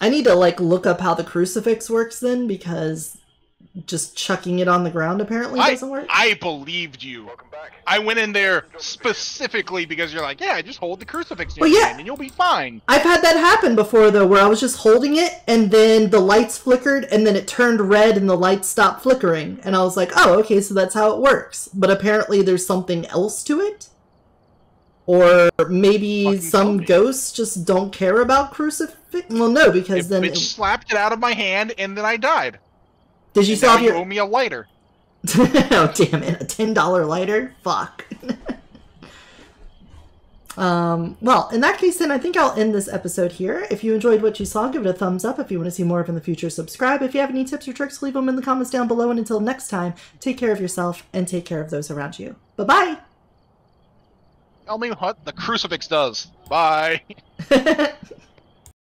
A: I need to like look up how the crucifix works then because just chucking it on the ground apparently
C: I,
A: doesn't work.
C: I believed you. I went in there specifically because you're like, yeah, just hold the crucifix in
A: Well, yeah.
C: and you'll be fine.
A: I've had that happen before though where I was just holding it and then the lights flickered and then it turned red and the lights stopped flickering and I was like, "Oh, okay, so that's how it works." But apparently there's something else to it. Or maybe
C: Fucking
A: some ghosts just don't care about crucifix. Well, no, because
C: It,
A: then
C: it slapped it out of my hand and then I died.
A: did you
C: And
A: still
C: now you
A: your
C: owe me a lighter.
A: oh damn it. A ten dollar lighter? Fuck. Um well in that case then i think i'll end this episode here. If you enjoyed what you saw give it a thumbs up. If you want to see more of in the future subscribe. If you have any tips or tricks leave them in the comments down below. And until next time take care of yourself and take care of those around you. Bye bye.
C: Tell me what the crucifix does.
A: Bye